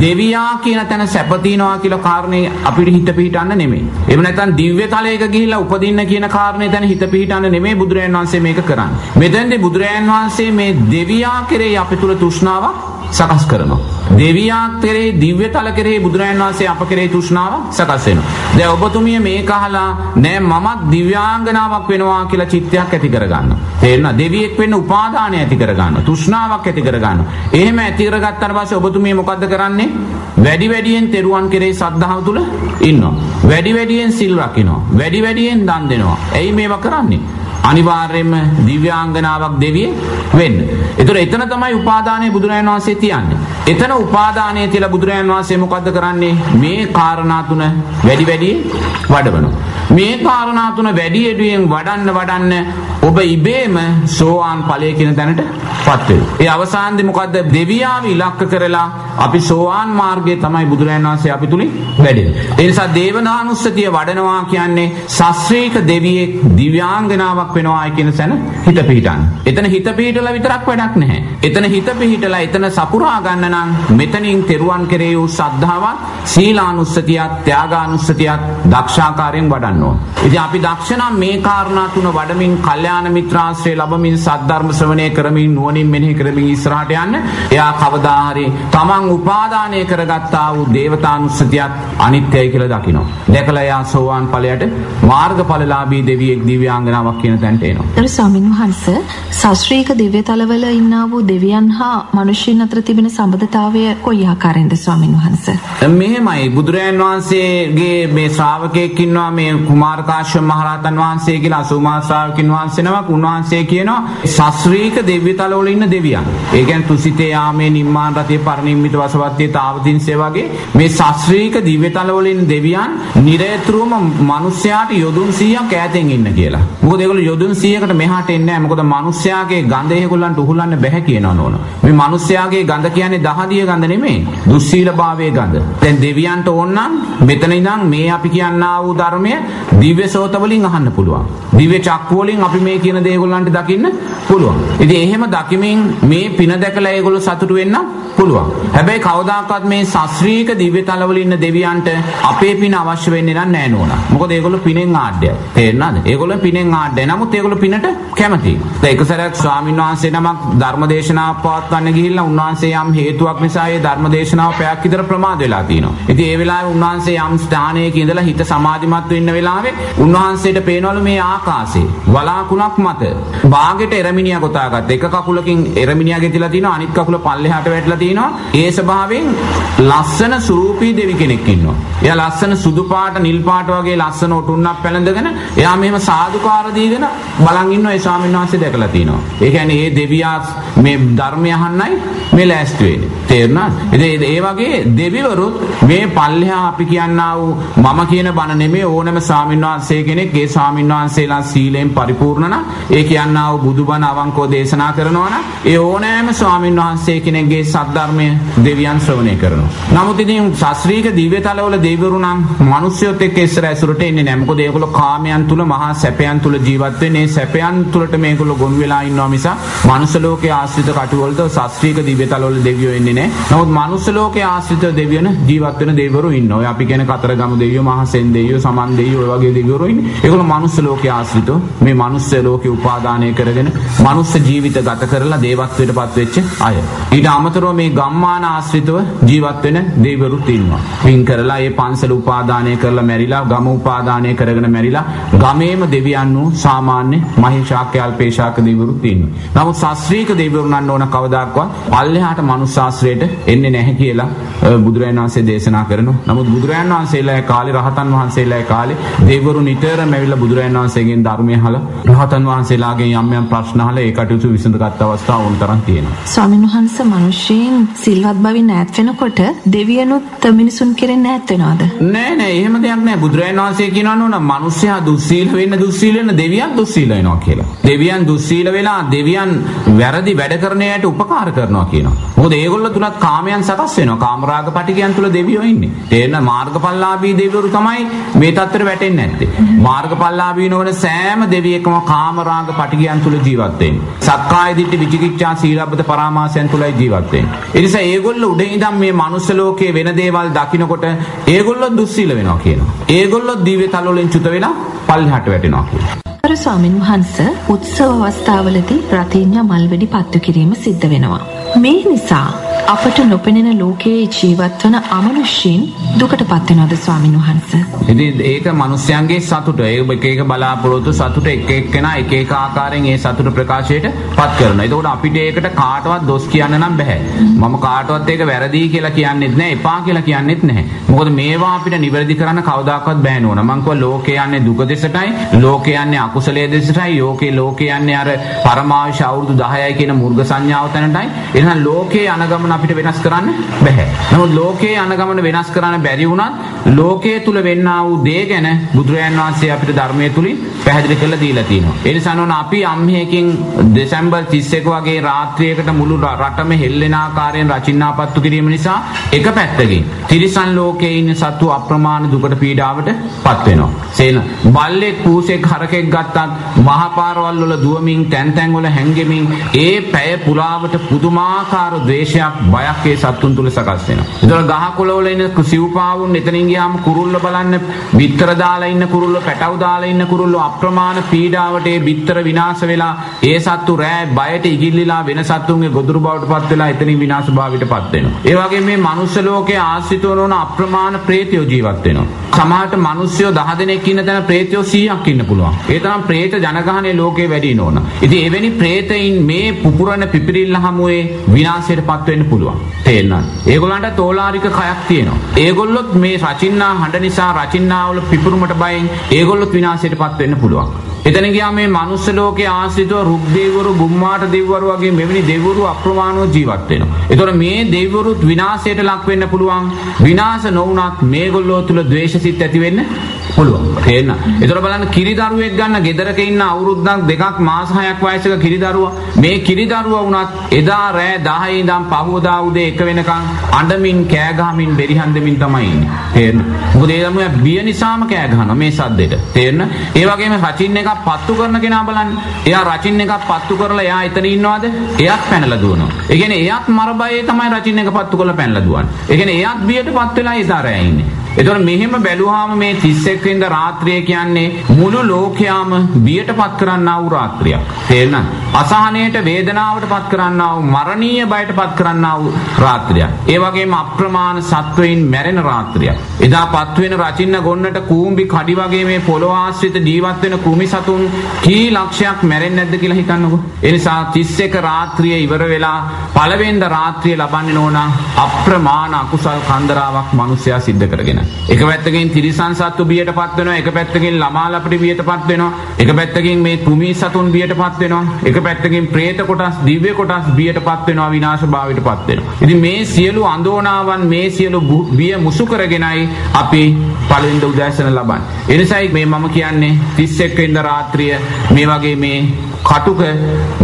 S2: දෙවියා කියන තැන සැප තියනවා කියලා කාරණේ අපිට හිත පිහිටන්න නෙමෙයි. එහෙම නැත්නම් දිව්‍ය තලයක ගිහිල්ලා උපදින්න කියන කාරණේ දැන හිත පිහිටන්න නෙමෙයි බුදුරජාණන් වහන්සේ මේක කරන්නේ. මෙතෙන්දී බුදුරජාණන් වහන්සේ මේ දෙවියා කෙරෙහි අපි තුල තෘෂ්ණාවක් සකස් කරනවා. දෙවියා කෙරෙහි දිව්‍ය තල කෙරෙහි බුදුරජාණන් වහන්සේ අප කෙරෙහි තෘෂ්ණාව සකස් වෙනවා. දැන් ඔබතුමිය මේක අහලා නෑ මමත් දිව්‍යාංගනාවක් වෙනවා කියලා චිත්තයක් ඇති කරගන්නවා. තේරෙනවද? දෙවියෙක් වෙන්න උපාදානය ඇති කරගන්නවා. තෘෂ්ණාවක් ඇති කරගන්නවා. එහෙම ඇති කරගත්තාට පස්සේ ඔබතුමිය මොකද්ද කරන්නේ? වැඩි වැඩියෙන් තෙරුවන් කෙරෙහි සද්ධාව තුල ඉන්නවා. වැඩි වැඩියෙන් සිල් රකින්නවා. වැඩි වැඩියෙන් දන් දෙනවා. ඇයි මේවා කරන්නේ? අනිවාර්යයෙන්ම දිව්‍යාංගනාවක් දෙවියෙක් වෙන්න. ඒතර එතන තමයි උපාදානයේ බුදුරජාණන් වහන්සේ තියන්නේ. එතන උපාදානය තියලා බුදුරජාණන් වහන්සේ මොකද්ද කරන්නේ? මේ කාරණා තුන වැඩි වැඩියෙන් වඩවනවා. මේ කාරණා තුන වැඩි වැඩියෙන් වඩන්න වඩන්න ඔබ ඉබේම සෝවාන් ඵලයේ කියන තැනට පත් වෙනවා. ඒ අවසානයේ මොකද්ද? දෙවියාව ඉලක්ක කරලා අපි සෝවාන් මාර්ගයේ තමයි බුදුරජාණන් වහන්සේ අපි තුලින් වැඩෙන්නේ. ඒ නිසා දේවනානුස්සතිය වඩනවා කියන්නේ ශාස්ත්‍රීක දෙවියෙක් දිව්‍යාංගනාවක් වෙනවායි කියන සැන හිත පිහිටන්න. එතන හිත පිහිටලා විතරක් වැඩක් නැහැ. එතන හිත පිහිටලා එතන සපුරා ගන්න නම් මෙතනින් තෙරුවන් කෙරේ වූ ශ්‍රද්ධාවත්, සීලානුස්සතියත්, ත්‍යාගානුස්සතියත් දක්ෂාකාරයෙන් වඩන්න ඕන. ඉතින් අපි දක්ෂ නම් මේ කාරණා තුන වඩමින් කල්යාණ මිත්‍රාශ්‍රය ලැබමින් සද්ධර්ම ශ්‍රවණය කරමින් නුවණින් මෙනෙහි කරමින් ඉස්සරහට යන්න එයා කවදා හරි තමන් උපාදානය කරගත්තා වූ දේවතානුස්සතියත් අනිත්‍යයි කියලා දකිනවා. දැකලා එයා සෝවාන් ඵලයට මාර්ගඵලලාභී දෙවියෙක් දිව්‍යාංගනාවක් කියන තැනට එනවා.
S1: ඒතර ස්වාමින් වහන්සේ ශාස්ත්‍රීක දිව්‍ය තලවල ඉන්නා වූ දෙවියන් හා මිනිසුන් අතර තිබෙන සම්බන්ධතාවය කොයි ආකාරයෙන්ද ස්වාමින් වහන්සේ?
S2: මෙහෙමයි බුදුරජාන් වහන්සේගේ මේ ශ්‍රාවකයෙක් ඉන්නවා මේ කුමාර කාශ්‍යප මහරහතන් වහන්සේ කියලා අසුමා ශ්‍රාවකින් වහන්සේ නමක් උන්වහන්සේ කියනවා ශාස්ත්‍රීක දිව්‍ය තලවල ඉන්න දෙවියන්. ඒ කියන්නේ තුසිතේ යාමේ නිම්මාන රතේ පරිනිම්මිත අපිට වසවත්තේ තාවතින්සේ වගේ මේ ශාස්ත්‍රීය දිව්‍යතල වලින් දෙවියන් නිරේතුරුවම මිනිස්යාට යොදුන් 100ක් ඈතෙන් ඉන්න කියලා. මොකද ඒගොල්ලෝ යොදුන් 100කට මෙහාට එන්නේ නැහැ. මොකද මිනිස්යාගේ ගඳ ඒගොල්ලන්ට උහුලන්න බැහැ කියනවා නෝන. මේ මිනිස්යාගේ ගඳ කියන්නේ දහදිය ගඳ නෙමෙයි. දුස්සීලභාවයේ ගඳ. දැන් දෙවියන්ට ඕන නම් මෙතන ඉඳන් මේ අපි කියන්නා වූ ධර්මය දිව්‍ය සෝත වලින් අහන්න පුළුවන්. දිව්‍ය චක්කු වලින් අපි මේ කියන දේ ඒගොල්ලන්ට දකින්න පුළුවන්. ඉතින් එහෙම දකිමින් මේ පින දැකලා ඒගොල්ලෝ සතුටු වෙන්න පුළුවන්. හැබැයි කවදාකවත් මේ ශාස්ත්‍රීය දිව්‍ය තලවල ඉන්න දෙවියන්ට අපේ පින අවශ්‍ය වෙන්නේ නැහැ නෝනා. මොකද ඒගොල්ලෝ පිනෙන් ආඩ්‍යයි. තේරෙනවද? ඒගොල්ලෝ පිනෙන් ආඩ්‍යයි. නමුත් ඒගොල්ලෝ පිනට කැමතියි. දැන් එක සැරයක් ස්වාමීන් වහන්සේ නමක් ධර්ම දේශනාවක් පවත්වන්න ගිහිල්ලා උන්වහන්සේ යම් හේතුවක් නිසා ඒ ධර්ම දේශනාව පැයක් විතර ප්‍රමාද වෙලා තියෙනවා. ඉතින් ඒ වෙලාවේ උන්වහන්සේ යම් ස්ථානයක ඉඳලා හිත සමාධිමත් වෙන්න වෙලාවේ උන්වහන්සේට පේනවලු මේ ආකාශේ වලාකුණක් මත බාගෙට එරමිනියා ගොතාගත්ත. එක කකුලකින් එරමිනියා ගෙතිලා තිනවා අනිත් කකුල පල්ලෙහාට වැටලා තිනවා. ඒ ස්වභාවයෙන් ලස්සන සුරූපී දෙවි කෙනෙක් ඉන්නවා. එයා ලස්සන සුදු පාට නිල් පාට වගේ ලස්සන ඔටුන්නක් පැලඳගෙන එයා මෙහෙම සාදුකාර දීගෙන බලන් ඉන්නවා ඒ ස්වාමීන් වහන්සේ දැකලා තිනවා. ඒ කියන්නේ මේ දෙවියා මේ ධර්මය අහන්නයි මේ ලෑස්ති වෙන්නේ. තේරුණාද? ඉතින් ඒ වගේ දෙවිවරුත් මේ පල්ලෙහා අපි කියන්නා වූ මම කියන බණ නෙමෙයි ඕනම ස්වාමීන් වහන්සේ කෙනෙක් ඒ ස්වාමීන් වහන්සේලා සීලෙන් පරිපූර්ණ නම් ඒ කියන්නා වූ බුදුබණ අවංකව දේශනා කරනවා නම් ඒ ඕනෑම ස්වාමීන් වහන්සේ කෙනෙක්ගේ සද්ධර්මය දෙවියන් ශ්‍රවණය කරනවා. නමුත් ඉතින් ශාස්ත්‍රීය දිව්‍යතලවල දෙවිවරු නම් මිනිස්සුත් එක්ක ඉස්සර ඇසුරට එන්නේ නැහැ. මොකද ඒගොල්ලෝ කාමයන් තුල මහා සැපයන් තුල ජීවත් වෙන්නේ. සැපයන් තුලට මේගොල්ලෝ ගොනු වෙලා ඉන්නවා මිස මනුස්ස ලෝකයේ ආශ්‍රිත කටුවලට ශාස්ත්‍රීය දිව්‍යතලවල දෙවියෝ එන්නේ නැහැ. නමුත් මනුස්ස ලෝකයේ ආශ්‍රිත දෙවියන ජීවත් වෙන දෙවිවරු ඉන්නවා. ඔය අපි කියන කතරගම දෙවියෝ, මහසෙන් දෙවියෝ, සමන් දෙවියෝ ඔය වගේ දෙවිවරු ඉන්නේ. ඒගොල්ලෝ මනුස්ස ලෝකයේ ආශ්‍රිතව මේ මනුස්ස ලෝකේ උපාදානය කරගෙන මනුස්ස ජීවිත ගත කරලා දේවත්වයට පත් වෙච්ච අය. ඊට අමතරව මේ ගම්මාන ආශ්‍රිතව ජීවත් වෙන දෙවිවරුත් ඉන්නවා. පින් කරලා ඒ පන්සල උපාදානය කරලා මැරිලා ගම උපාදානය කරගෙන මැරිලා ගමේම දෙවියන් වූ සාමාන්‍ය මහේශාක්‍ය අල්පේශාක දෙවිවරුත් ඉන්නවා. නමුත් ශාස්ත්‍රීය දෙවිවරු නන්න ඕන කවදාක්වත් පල්ලෙහාට මනුස්ස ශාස්ත්‍රයට එන්නේ නැහැ කියලා බුදුරජාණන් වහන්සේ දේශනා කරනවා. නමුත් බුදුරජාණන් වහන්සේලා කාලේ රහතන් වහන්සේලා කාලේ දෙවිවරු නිතරම ඇවිල්ලා බුදුරජාණන් වහන්සේගෙන් ධර්මය අහලා රහතන් වහන්සේලාගෙන් යම් යම් ප්‍රශ්න අහලා ඒ කටයුතු විසඳගත් අවස්ථා ඕන තරම් තියෙනවා.
S1: ස්වාමීන් වහන්සේ මිනිස්සෙන් සිල්වත් බවින් ඈත් වෙනකොට දෙවියනුත් මිනිසුන් කෙරෙන් ඈත් වෙනවද?
S2: නෑ නෑ එහෙම දෙයක් නෑ බුදුරජාණන් වහන්සේ කියනවා නෝන මිනිස්සයා දුස්සීල වෙන්න දුස්සීල වෙන දෙවියන් දුස්සීල වෙනවා කියලා. දෙවියන් දුස්සීල වෙලා දෙවියන් වැරදි වැඩ කරන අයට උපකාර කරනවා කියනවා. මොකද ඒගොල්ලෝ තුලත් කාමයන් සකස් වෙනවා. කාමරාග පටිකයන් තුල දෙවියෝ ඉන්නේ. තේරෙන මාර්ගඵලලාභී දෙවිවරු තමයි මේ තත්ත්වෙට වැටෙන්නේ නැත්තේ. මාර්ගඵලලාභී නොවන සෑම දෙවියෙක්ම කාමරාග පටිකයන් තුල ජීවත් වෙන්නේ. සක්කාය දිට්ඨි විචිකිච්ඡා සීලබ්බත පරාමාසයන් තුලයි ජීවත් වෙන්නේ. ඒ නිසා ඒගොල්ලෝ උඩ ඉඳන් මේ මනුස්ස ලෝකයේ වෙන දේවල් දකිනකොට ඒගොල්ලෝ දුස්සීල වෙනවා කියනවා. ඒගොල්ලෝ දිව්‍ය තල වලින් චුත වෙලා පල්ලෙහාට වැටෙනවා කියනවා.
S1: අර ස්වාමීන් වහන්ස උත්සව අවස්ථාවලදී රතිඤ්ඤා මල්වැඩි පත්තු කිරීම සිද්ධ වෙනවා. මේ නිසා අපට නොපෙනෙන ලෝකයේ ජීවත් වන අමනුෂ්‍යයන් දුකට පත් වෙනවද ස්වාමීන් වහන්ස?
S2: ඉතින් ඒක මිනිස්යන්ගේ සතුට. ඒ එක එක බලාපොරොත්තු සතුට එක එක්කෙනා එක එක ආකාරයෙන් ඒ සතුට ප්‍රකාශයට පත් කරනවා. එතකොට අපිට ඒකට කාටවත් දොස් කියන්න නම් බෑ. මම කාටවත් ඒක වැරදි කියලා කියන්නෙත් නෑ, එපා කියලා කියන්නෙත් නැහැ. මොකද මේවා අපිට නිවැරදි කරන්න කවදාකවත් බෑ නෝන. මං කිව්වා ලෝකේ යන්නේ දුක දෙසටයි, ලෝකේ යන්නේ අකුසලයේ දෙසටයි, යෝකේ ලෝකේ යන්නේ අර පරමාවශ අවුරුදු 10යි කියන මුර්ග සංඥාව තැනටයි. එහෙනම් ලෝකේ අනගමන අපිට වෙනස් කරන්න බැහැ. නමුත් ලෝකයේ අනගමන වෙනස් කරන්න බැරි වුණත් ලෝකයේ තුල වෙන්නා වූ දේ ගැන බුදුරජාන් වහන්සේ අපිට ධර්මයේ තුලින් පැහැදිලි කරලා දීලා තියෙනවා. ඒ නිසා නෝන අපි අම්හේකින් දෙසැම්බර් 31 වගේ රාත්‍රියකට මුළු රටම හෙල්ලෙන ආකාරයෙන් රචින්නාපත්තු කිරීම නිසා එක පැත්තකින් තිරිසන් ලෝකයේ ඉන්න සත්තු අප්‍රමාණ දුකට පීඩාවට පත් වෙනවා. සේන බල්ලෙක් පූසෙක් හරකෙක් ගත්තත් මහා පාරවල් වල දුවමින් තැන් තැන් වල හැංගෙමින් ඒ පැය පුරාවට පුදුමාකාර ද්වේෂයක් බයක් ඒ සත්තුන් තුල සකස් වෙනවා. ඒතර ගහකොළ වල ඉන්න සිව්පාවුන් එතනින් ගියාම කුරුල්ල බලන්න බිත්තර දාලා ඉන්න කුරුල්ල පැටව දාලා ඉන්න කුරුල්ල අප්‍රමාණ පීඩාවට ඒ බිත්තර විනාශ වෙලා ඒ සත්තු රෑ බයට ඉගිල්ලිලා වෙන සත්තුන්ගේ ගොදුරු බවට පත් වෙලා එතනින් විනාශ භාවයට පත් වෙනවා. ඒ වගේ මේ මනුස්ස ලෝකයේ ආශ්‍රිතව නොවන අප්‍රමාණ ප්‍රේතයෝ ජීවත් වෙනවා. සමහරට මිනිස්සුયો 10 දෙනෙක් ඉන්න තැන ප්‍රේතයෝ 100ක් ඉන්න පුළුවන්. ඒ තරම් ප්‍රේත ජනගහනය ලෝකේ වැඩි නෝන. ඉතින් එවැනි ප්‍රේතයින් මේ පුපුරන පිපිරිල්ල හමුවේ විනාශයට පත් වෙන්න පුළුවන්. තේරෙනවද? ඒගොල්ලන්ට තෝලාරික කයක් තියෙනවා. ඒගොල්ලොත් මේ රචින්නා හඬ නිසා රචින්නාවල පිපුරුමට බයෙන් ඒගොල්ලොත් විනාශයටපත් වෙන්න පුළුවන්. එතන ගියා මේ මනුස්ස ලෝකයේ ආශ්‍රිතව රුක් දෙවිවරු, බුම්මාට දෙවිවරු වගේ මෙවැනි දෙවිවරු අප්‍රමාණව ජීවත් වෙනවා. ඒතකොට මේ දෙවිවරුත් විනාශයට ලක් වෙන්න පුළුවන්. විනාශ නොවුනත් මේගොල්ලෝ තුල ද්වේෂසිත ඇති වෙන්න පුළුවන්. තේරෙනවද? ඒතකොට බලන්න කිරි දරුවෙක් ගන්න ගෙදරක ඉන්න අවුරුද්දක් දෙකක් මාස 6ක් වයසක කිරි දරුවා මේ කිරි දරුවා වුණත් එදා රෑ 10 ඉඳන් පහවදා උදේ 1 වෙනකන් අඬමින් කෑ ගහමින් බෙරිහන් දෙමින් තමයි ඉන්නේ. තේරෙනවද? මොකද ඒ ළමයා බිය නිසාම කෑ ගහනවා මේ සද්දෙට. තේරෙනවද? ඒ වගේම රචින් එකක් පත්තු කරන කෙනා බලන්න. එයා රචින් එකක් පත්තු කරලා එයා එතන ඉන්නවද? එයාත් පැනලා දුවනවා. ඒ කියන්නේ එයාත් මරබයේ තමයි රචින් එක පත්තු කරලා පැනලා දුවන්නේ. ඒ කියන්නේ එයාත් බියටපත් වෙලා එදා රෑ ඉන්නේ. එතකොට මෙහෙම බැලුවාම මේ 31 වෙනිදා රාත්‍රිය කියන්නේ මුළු ලෝකයාම බියට පත් කරන්නා වූ රාත්‍රියක්. තේරෙනවද? අසහනයට වේදනාවට පත් කරන්නා වූ මරණීය බයට පත් කරන්නා වූ රාත්‍රියක්. ඒ වගේම අප්‍රමාණ සත්වයින් මැරෙන රාත්‍රියක්. එදා පත් වෙන රචින්න ගොන්නට කූඹි කඩි වගේ මේ පොළොව ආශ්‍රිත ජීවත් වෙන කුමි සතුන් කී ලක්ෂයක් මැරෙන්නේ නැද්ද කියලා හිතන්නකෝ. ඒ නිසා 31 රාත්‍රිය ඉවර වෙලා පළවෙනිද රාත්‍රිය ලබන්නේ නෝනා අප්‍රමාණ අකුසල් කන්දරාවක් මිනිසයා සිද්ධ කරගෙන. එක පැත්තකින් තිරිසන් සත්තු බියට පත් වෙනවා එක පැත්තකින් ළමා ලපටි බියට පත් වෙනවා එක පැත්තකින් මේ කුමී සතුන් බියට පත් වෙනවා එක පැත්තකින් പ്രേත කොටස් දිව්‍ය කොටස් බියට පත් වෙනවා විනාශ භාවයට පත් වෙනවා. ඉතින් මේ සියලු අඳෝනාවන් මේ සියලු බිය මුසු කරගෙනයි අපි පළවෙනිද උදෑසන ලබන්නේ. ඒ නිසායි මේ මම කියන්නේ 31 වෙනිදා රාත්‍රිය මේ වගේ මේ කටුක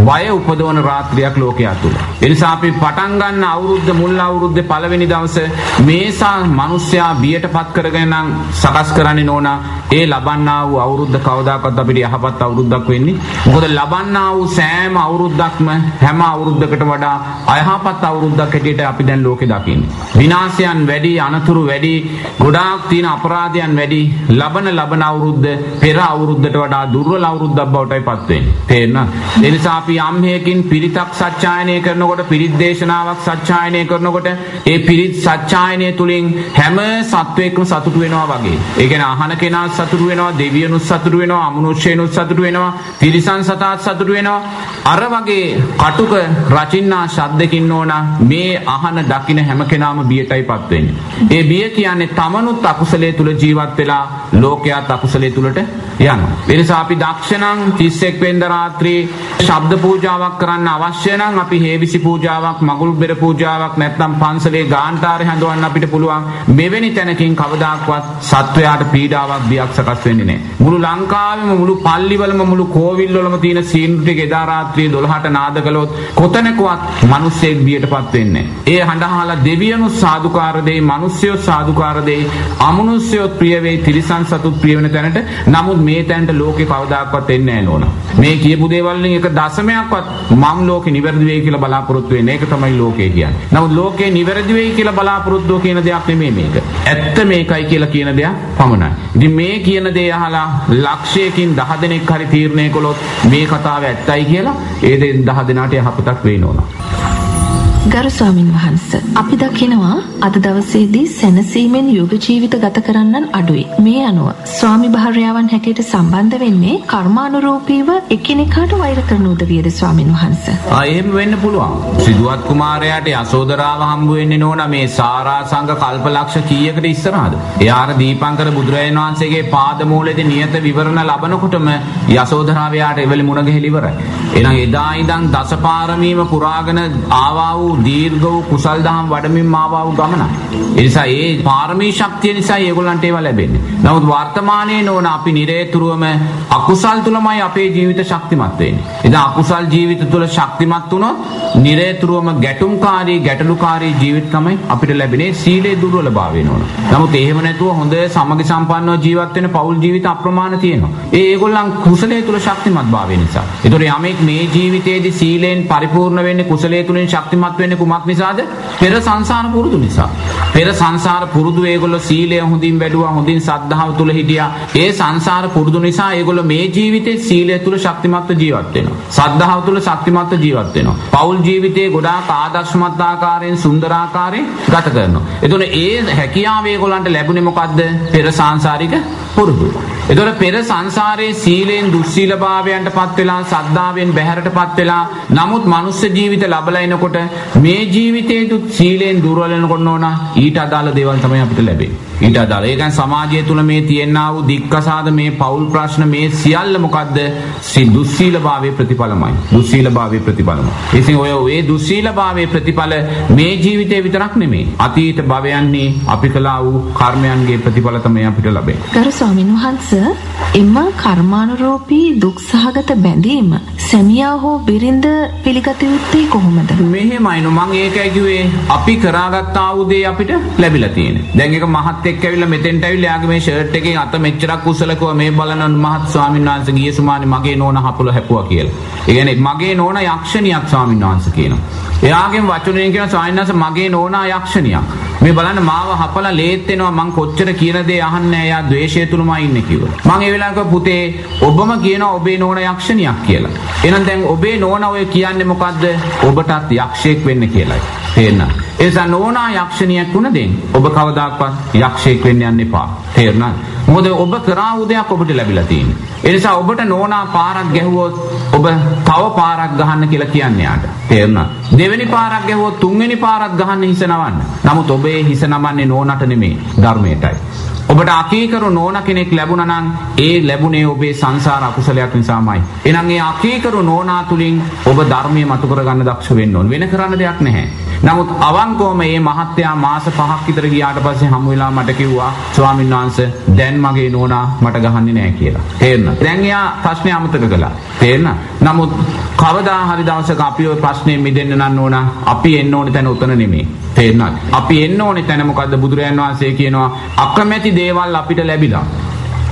S2: බය උපදවන රාත්‍රියක් ලෝකයා තුල. ඒ නිසා අපි පටන් ගන්න අවුරුද්ද මුල් අවුරුද්දේ පළවෙනි දවසේ මේසා මිනිස්සයා බියට පත් කරගෙන නම් සකස් කරන්නේ නෝනා ඒ ලබන්නා වූ අවුරුද්ද කවදාකවත් අපිට යහපත් අවුරුද්දක් වෙන්නේ. මොකද ලබන්නා වූ සෑම අවුරුද්දක්ම හැම අවුරුද්දකට වඩා අයහපත් අවුරුද්දක් හැටියට අපි දැන් ලෝකේ දකින්නේ. විනාශයන් වැඩි, අනතුරු වැඩි, ගොඩාක් තියෙන අපරාධයන් වැඩි. ලබන ලබන අවුරුද්ද පෙර අවුරුද්දට වඩා දුර්වල අවුරුද්දක් බවටයි පත් වෙන්නේ. තේරෙනවද? ඒ නිසා අපි යම් හේකින් පිරිතක් සත්‍යයනය කරනකොට පිරිත් දේශනාවක් සත්‍යයනය කරනකොට ඒ පිරිත් සත්‍යයනය තුලින් හැම සත්වයකම සතුටු වෙනවා වගේ. ඒ කියන්නේ අහන කෙනා සතුටු වෙනවා, දෙවියනුත් සතුටු වෙනවා, අමනුෂ්‍යයනුත් සතුටු වෙනවා, තිරිසන් සතාත් සතුටු වෙනවා. අර වගේ කටුක රචින්නා ශබ්දකින් ඕන මේ අහන දකින හැම කෙනාම බියටයිපත් වෙන්නේ. ඒ බිය කියන්නේ තමනුත් අකුසලයේ තුල ජීවත් වෙලා ලෝකයාත් අකුසලයේ තුලට යනවා. ඒ නිසා අපි දක්ෂණං 31 වෙනිදා රාත්‍රියේ ශබ්ද පූජාවක් කරන්න අවශ්‍ය නම් අපි හේවිසි පූජාවක්, මගුල් බෙර පූජාවක් නැත්නම් පන්සලේ ගාන්ටාරය හඳවන්න අපිට පුළුවන්. මෙවැනි තැනකින් කවදාක්වත් සත්වයාට පීඩාවක් බියක් සකස් වෙන්නේ නැහැ. මුළු ලංකාවෙම මුළු පල්ලිවලම මුළු කෝවිල්වලම තියෙන සීනු ටික එදා රාත්‍රියේ 12ට නාද කළොත් කොතැනකවත් මිනිස්සෙක් බියටපත් වෙන්නේ නැහැ. ඒ හඬ අහලා දෙවියනුත් සාදුකාර දෙයි, මිනිස්සුයෝ සාදුකාර දෙයි, අමනුෂ්‍යයෝ ප්‍රිය වෙයි, තිරිසන් සතුත් ප්‍රිය වෙන තැනට. නමුත් මේ තැනට ලෝකේ කවදාක්වත් එන්නේ නැහැ නෝනා. මේ කියපු දේවල් වලින් එක දශමයක්වත් මම් ලෝකේ නිවැරදි වෙයි කියලා බලාපොරොත්තු වෙන්නේ. ඒක තමයි ලෝකේ කියන්නේ. නමුත් ලෝකේ නිවැරදි වෙයි කියලා බලාපොරොත්තු කියන දෙයක් නෙමෙයි මේක. ඇත්ත මේකයි කියලා කියන දෙයක් පමණයි. ඉතින් මේ කියන දේ අහලා ලක්ෂයකින් 10 දෙනෙක් හරි තීරණය කළොත් මේ කතාව ඇත්තයි කියලා ඒ 10 දෙනාට යහපතක් වෙන්න ඕන.
S1: ගරු ස්වාමින් වහන්ස අපි දකිනවා අද දවසේදී සැනසීමෙන් යුග ජීවිත ගත කරන්නන් අඩුයි. මේ අනුව ස්වාමි භාර්යාවන් හැටියට සම්බන්ධ වෙන්නේ කර්මානුරූපීව එකිනෙකාට වෛර කරන උදවියද ස්වාමින් වහන්ස.
S2: ආ එහෙම වෙන්න පුළුවන්. සිදුවත් කුමාරයාට යසෝදරාව හම්බ වෙන්නේ නෝන මේ සාරා සංඝ කල්පලක්ෂ කීයකට ඉස්සරහද? එයාර දීපංකර බුදුරජාණන් වහන්සේගේ පාදමූලයේදී නියත විවරණ ලබනකොටම යසෝදරාවයාට එවලි මුණ ගැහිලි ඉවරයි. එහෙනම් එදා ඉඳන් දසපාරමීම පුරාගෙන ආවා වූ දීර්ඝ වූ කුසල් දහම් වඩමින් ආවා වූ ගමන. ඒ නිසා ඒ පාරමී ශක්තිය නිසා ඒගොල්ලන්ට ඒවා ලැබෙන්නේ. නමුත් වර්තමානයේ නෝන අපි නිරේතුරුවම අකුසල් තුලමයි අපේ ජීවිත ශක්තිමත් වෙන්නේ. ඉතින් අකුසල් ජීවිත තුල ශක්තිමත් වුණොත් නිරේතුරුවම ගැටුම්කාරී ගැටලුකාරී ජීවිත තමයි අපිට ලැබෙන්නේ සීලේ දුර්වලභාවය නෝන. නමුත් එහෙම නැතුව හොඳ සමගි සම්පන්නව ජීවත් වෙන පෞල් ජීවිත අප්‍රමාණ තියෙනවා. ඒ ඒගොල්ලන් කුසලයේ තුල ශක්තිමත් භාවය නිසා. ඒතකොට යමෙක් මේ ජීවිතයේදී සීලෙන් පරිපූර්ණ වෙන්නේ කුසලයේ තුලින් ශක්තිමත් වෙන්නේ කුමක් නිසාද? පෙර සංසාර පුරුදු නිසා. පෙර සංසාර පුරුදු ඒගොල්ලෝ සීලය හොඳින් වැඩුවා, හොඳින් සද්ධාව තුල හිටියා. ඒ සංසාර පුරුදු නිසා ඒගොල්ලෝ මේ ජීවිතේ සීලය තුල ශක්තිමත්ව ජීවත් වෙනවා. සද්ධාව තුල ශක්තිමත්ව ජීවත් වෙනවා. පෞල් ජීවිතයේ ගොඩාක් ආදර්ශමත් ආකාරයෙන් සුන්දර ආකාරයෙන් ගත කරනවා. එතකොට ඒ හැකියාව ඒගොල්ලන්ට ලැබුණේ මොකද්ද? පෙර සංසාරික පුරුදු. එතකොට පෙර සංසාරයේ සීලෙන් දුස්සීලභාවයන්ට පත් වෙලා සද්ධාවෙන් බැහැරට පත් වෙලා නමුත් මනුස්ස ජීවිත ලබලා එනකොට මේ ජීවිතේදුත් සීලෙන් දුර්වල වෙනකොට නෝනා ඊට අදාළ දේවල් තමයි අපිට ලැබෙන්නේ. ඊට අදාළ. ඒ කියන්නේ සමාජය තුල මේ තියෙනා වූ දික්කසාද මේ පෞල් ප්‍රශ්න මේ සියල්ල මොකද්ද? දුස්සීලභාවයේ ප්‍රතිඵලමයි. දුස්සීලභාවයේ ප්‍රතිඵලමයි. ඉතින් ඔය ඒ දුස්සීලභාවයේ ප්‍රතිඵල මේ ජීවිතේ විතරක් නෙමෙයි. අතීත භවයන්හි අපි කළා වූ කර්මයන්ගේ ප්‍රතිඵල තමයි අපිට ලැබෙන්නේ.
S1: ගරු ස්වාමීන් වහන්ස එම කර්මානුරූපී දුක් සහගත බැඳීම සැමියා හෝ බිරිඳ පිළිගත යුත්තේ කොහොමද?
S2: මෙහෙමයිනු මං ඒකයි කිව්වේ අපි කරාගත්තා වූ දේ අපිට ලැබිලා තියෙන්නේ. දැන් ඒක මහත් එක්ක ඇවිල්ලා මෙතෙන්ට ඇවිල්ලා යාගේ මේ ෂර්ට් එකේ අත මෙච්චරක් කුසලකව මේ බලන මහත් ස්වාමීන් වහන්සේ ගිය සුමානේ මගේ නෝන හපුල හැපුවා කියලා. ඒ කියන්නේ මගේ නෝන යක්ෂණියක් ස්වාමීන් වහන්සේ කියනවා. එයාගෙන් වචනෙන් කියන ස්වාමීන් වහන්සේ මගේ නෝනා යක්ෂණියක්. මේ බලන්න මාව හපලා ලේත් වෙනවා මං කොච්චර කියන දේ අහන්නේ එයා ද්වේෂය තුලමයි ඉන්නේ කිව්වා. මං ඒ වෙලාවක පුතේ ඔබම කියනවා ඔබේ නෝන යක්ෂණියක් කියලා. එහෙනම් දැන් ඔබේ නෝන ඔය කියන්නේ මොකද්ද? ඔබටත් යක්ෂයෙක් වෙන්න කියලායි. තේරෙනවද? ඒ නිසා නෝනා යක්ෂණියක් වුණ දෙන් ඔබ කවදාක්වත් යක්ෂයෙක් වෙන්න යන්න එපා. තේරුණාද? මොකද ඔබ කරා වූ දෙයක් ඔබට ලැබිලා තියෙන්නේ. ඒ නිසා ඔබට නෝනා පාරක් ගැහුවොත් ඔබ තව පාරක් ගහන්න කියලා කියන්නේ යාට. තේරුණාද? දෙවෙනි පාරක් ගැහුවොත් තුන්වෙනි පාරක් ගහන්න හිස නවන්න. නමුත් ඔබේ හිස නමන්නේ නෝනට නෙමෙයි ධර්මයටයි. ඔබට අකීකරු නෝන කෙනෙක් ලැබුණා නම් ඒ ලැබුණේ ඔබේ සංසාර අකුසලයක් නිසාමයි. එහෙනම් ඒ අකීකරු නෝනා තුලින් ඔබ ධර්මයේ මතු කරගන්න දක්ෂ වෙන්න ඕන. වෙන කරන්න දෙයක් නැහැ. නමුත් අවංකවම මේ මහත්තයා මාස 5ක් විතර ගියාට පස්සේ හමු වෙලා මට කිව්වා ස්වාමීන් වහන්සේ දැන් මගේ නෝනා මට ගහන්නේ නැහැ කියලා. තේරෙනවද? දැන් එයා ප්‍රශ්නේ අමතක කළා. තේරෙනවද? නමුත් කවදා හරි දවසක අපි ওই ප්‍රශ්නේ මිදෙන්න නම් ඕන අපි එන්න ඕනේ තැන උතන නෙමෙයි. තේරෙනවද? අපි එන්න ඕනේ තැන මොකද්ද බුදුරයන් වහන්සේ කියනවා අකමැති දේවල් අපිට ලැබිලා.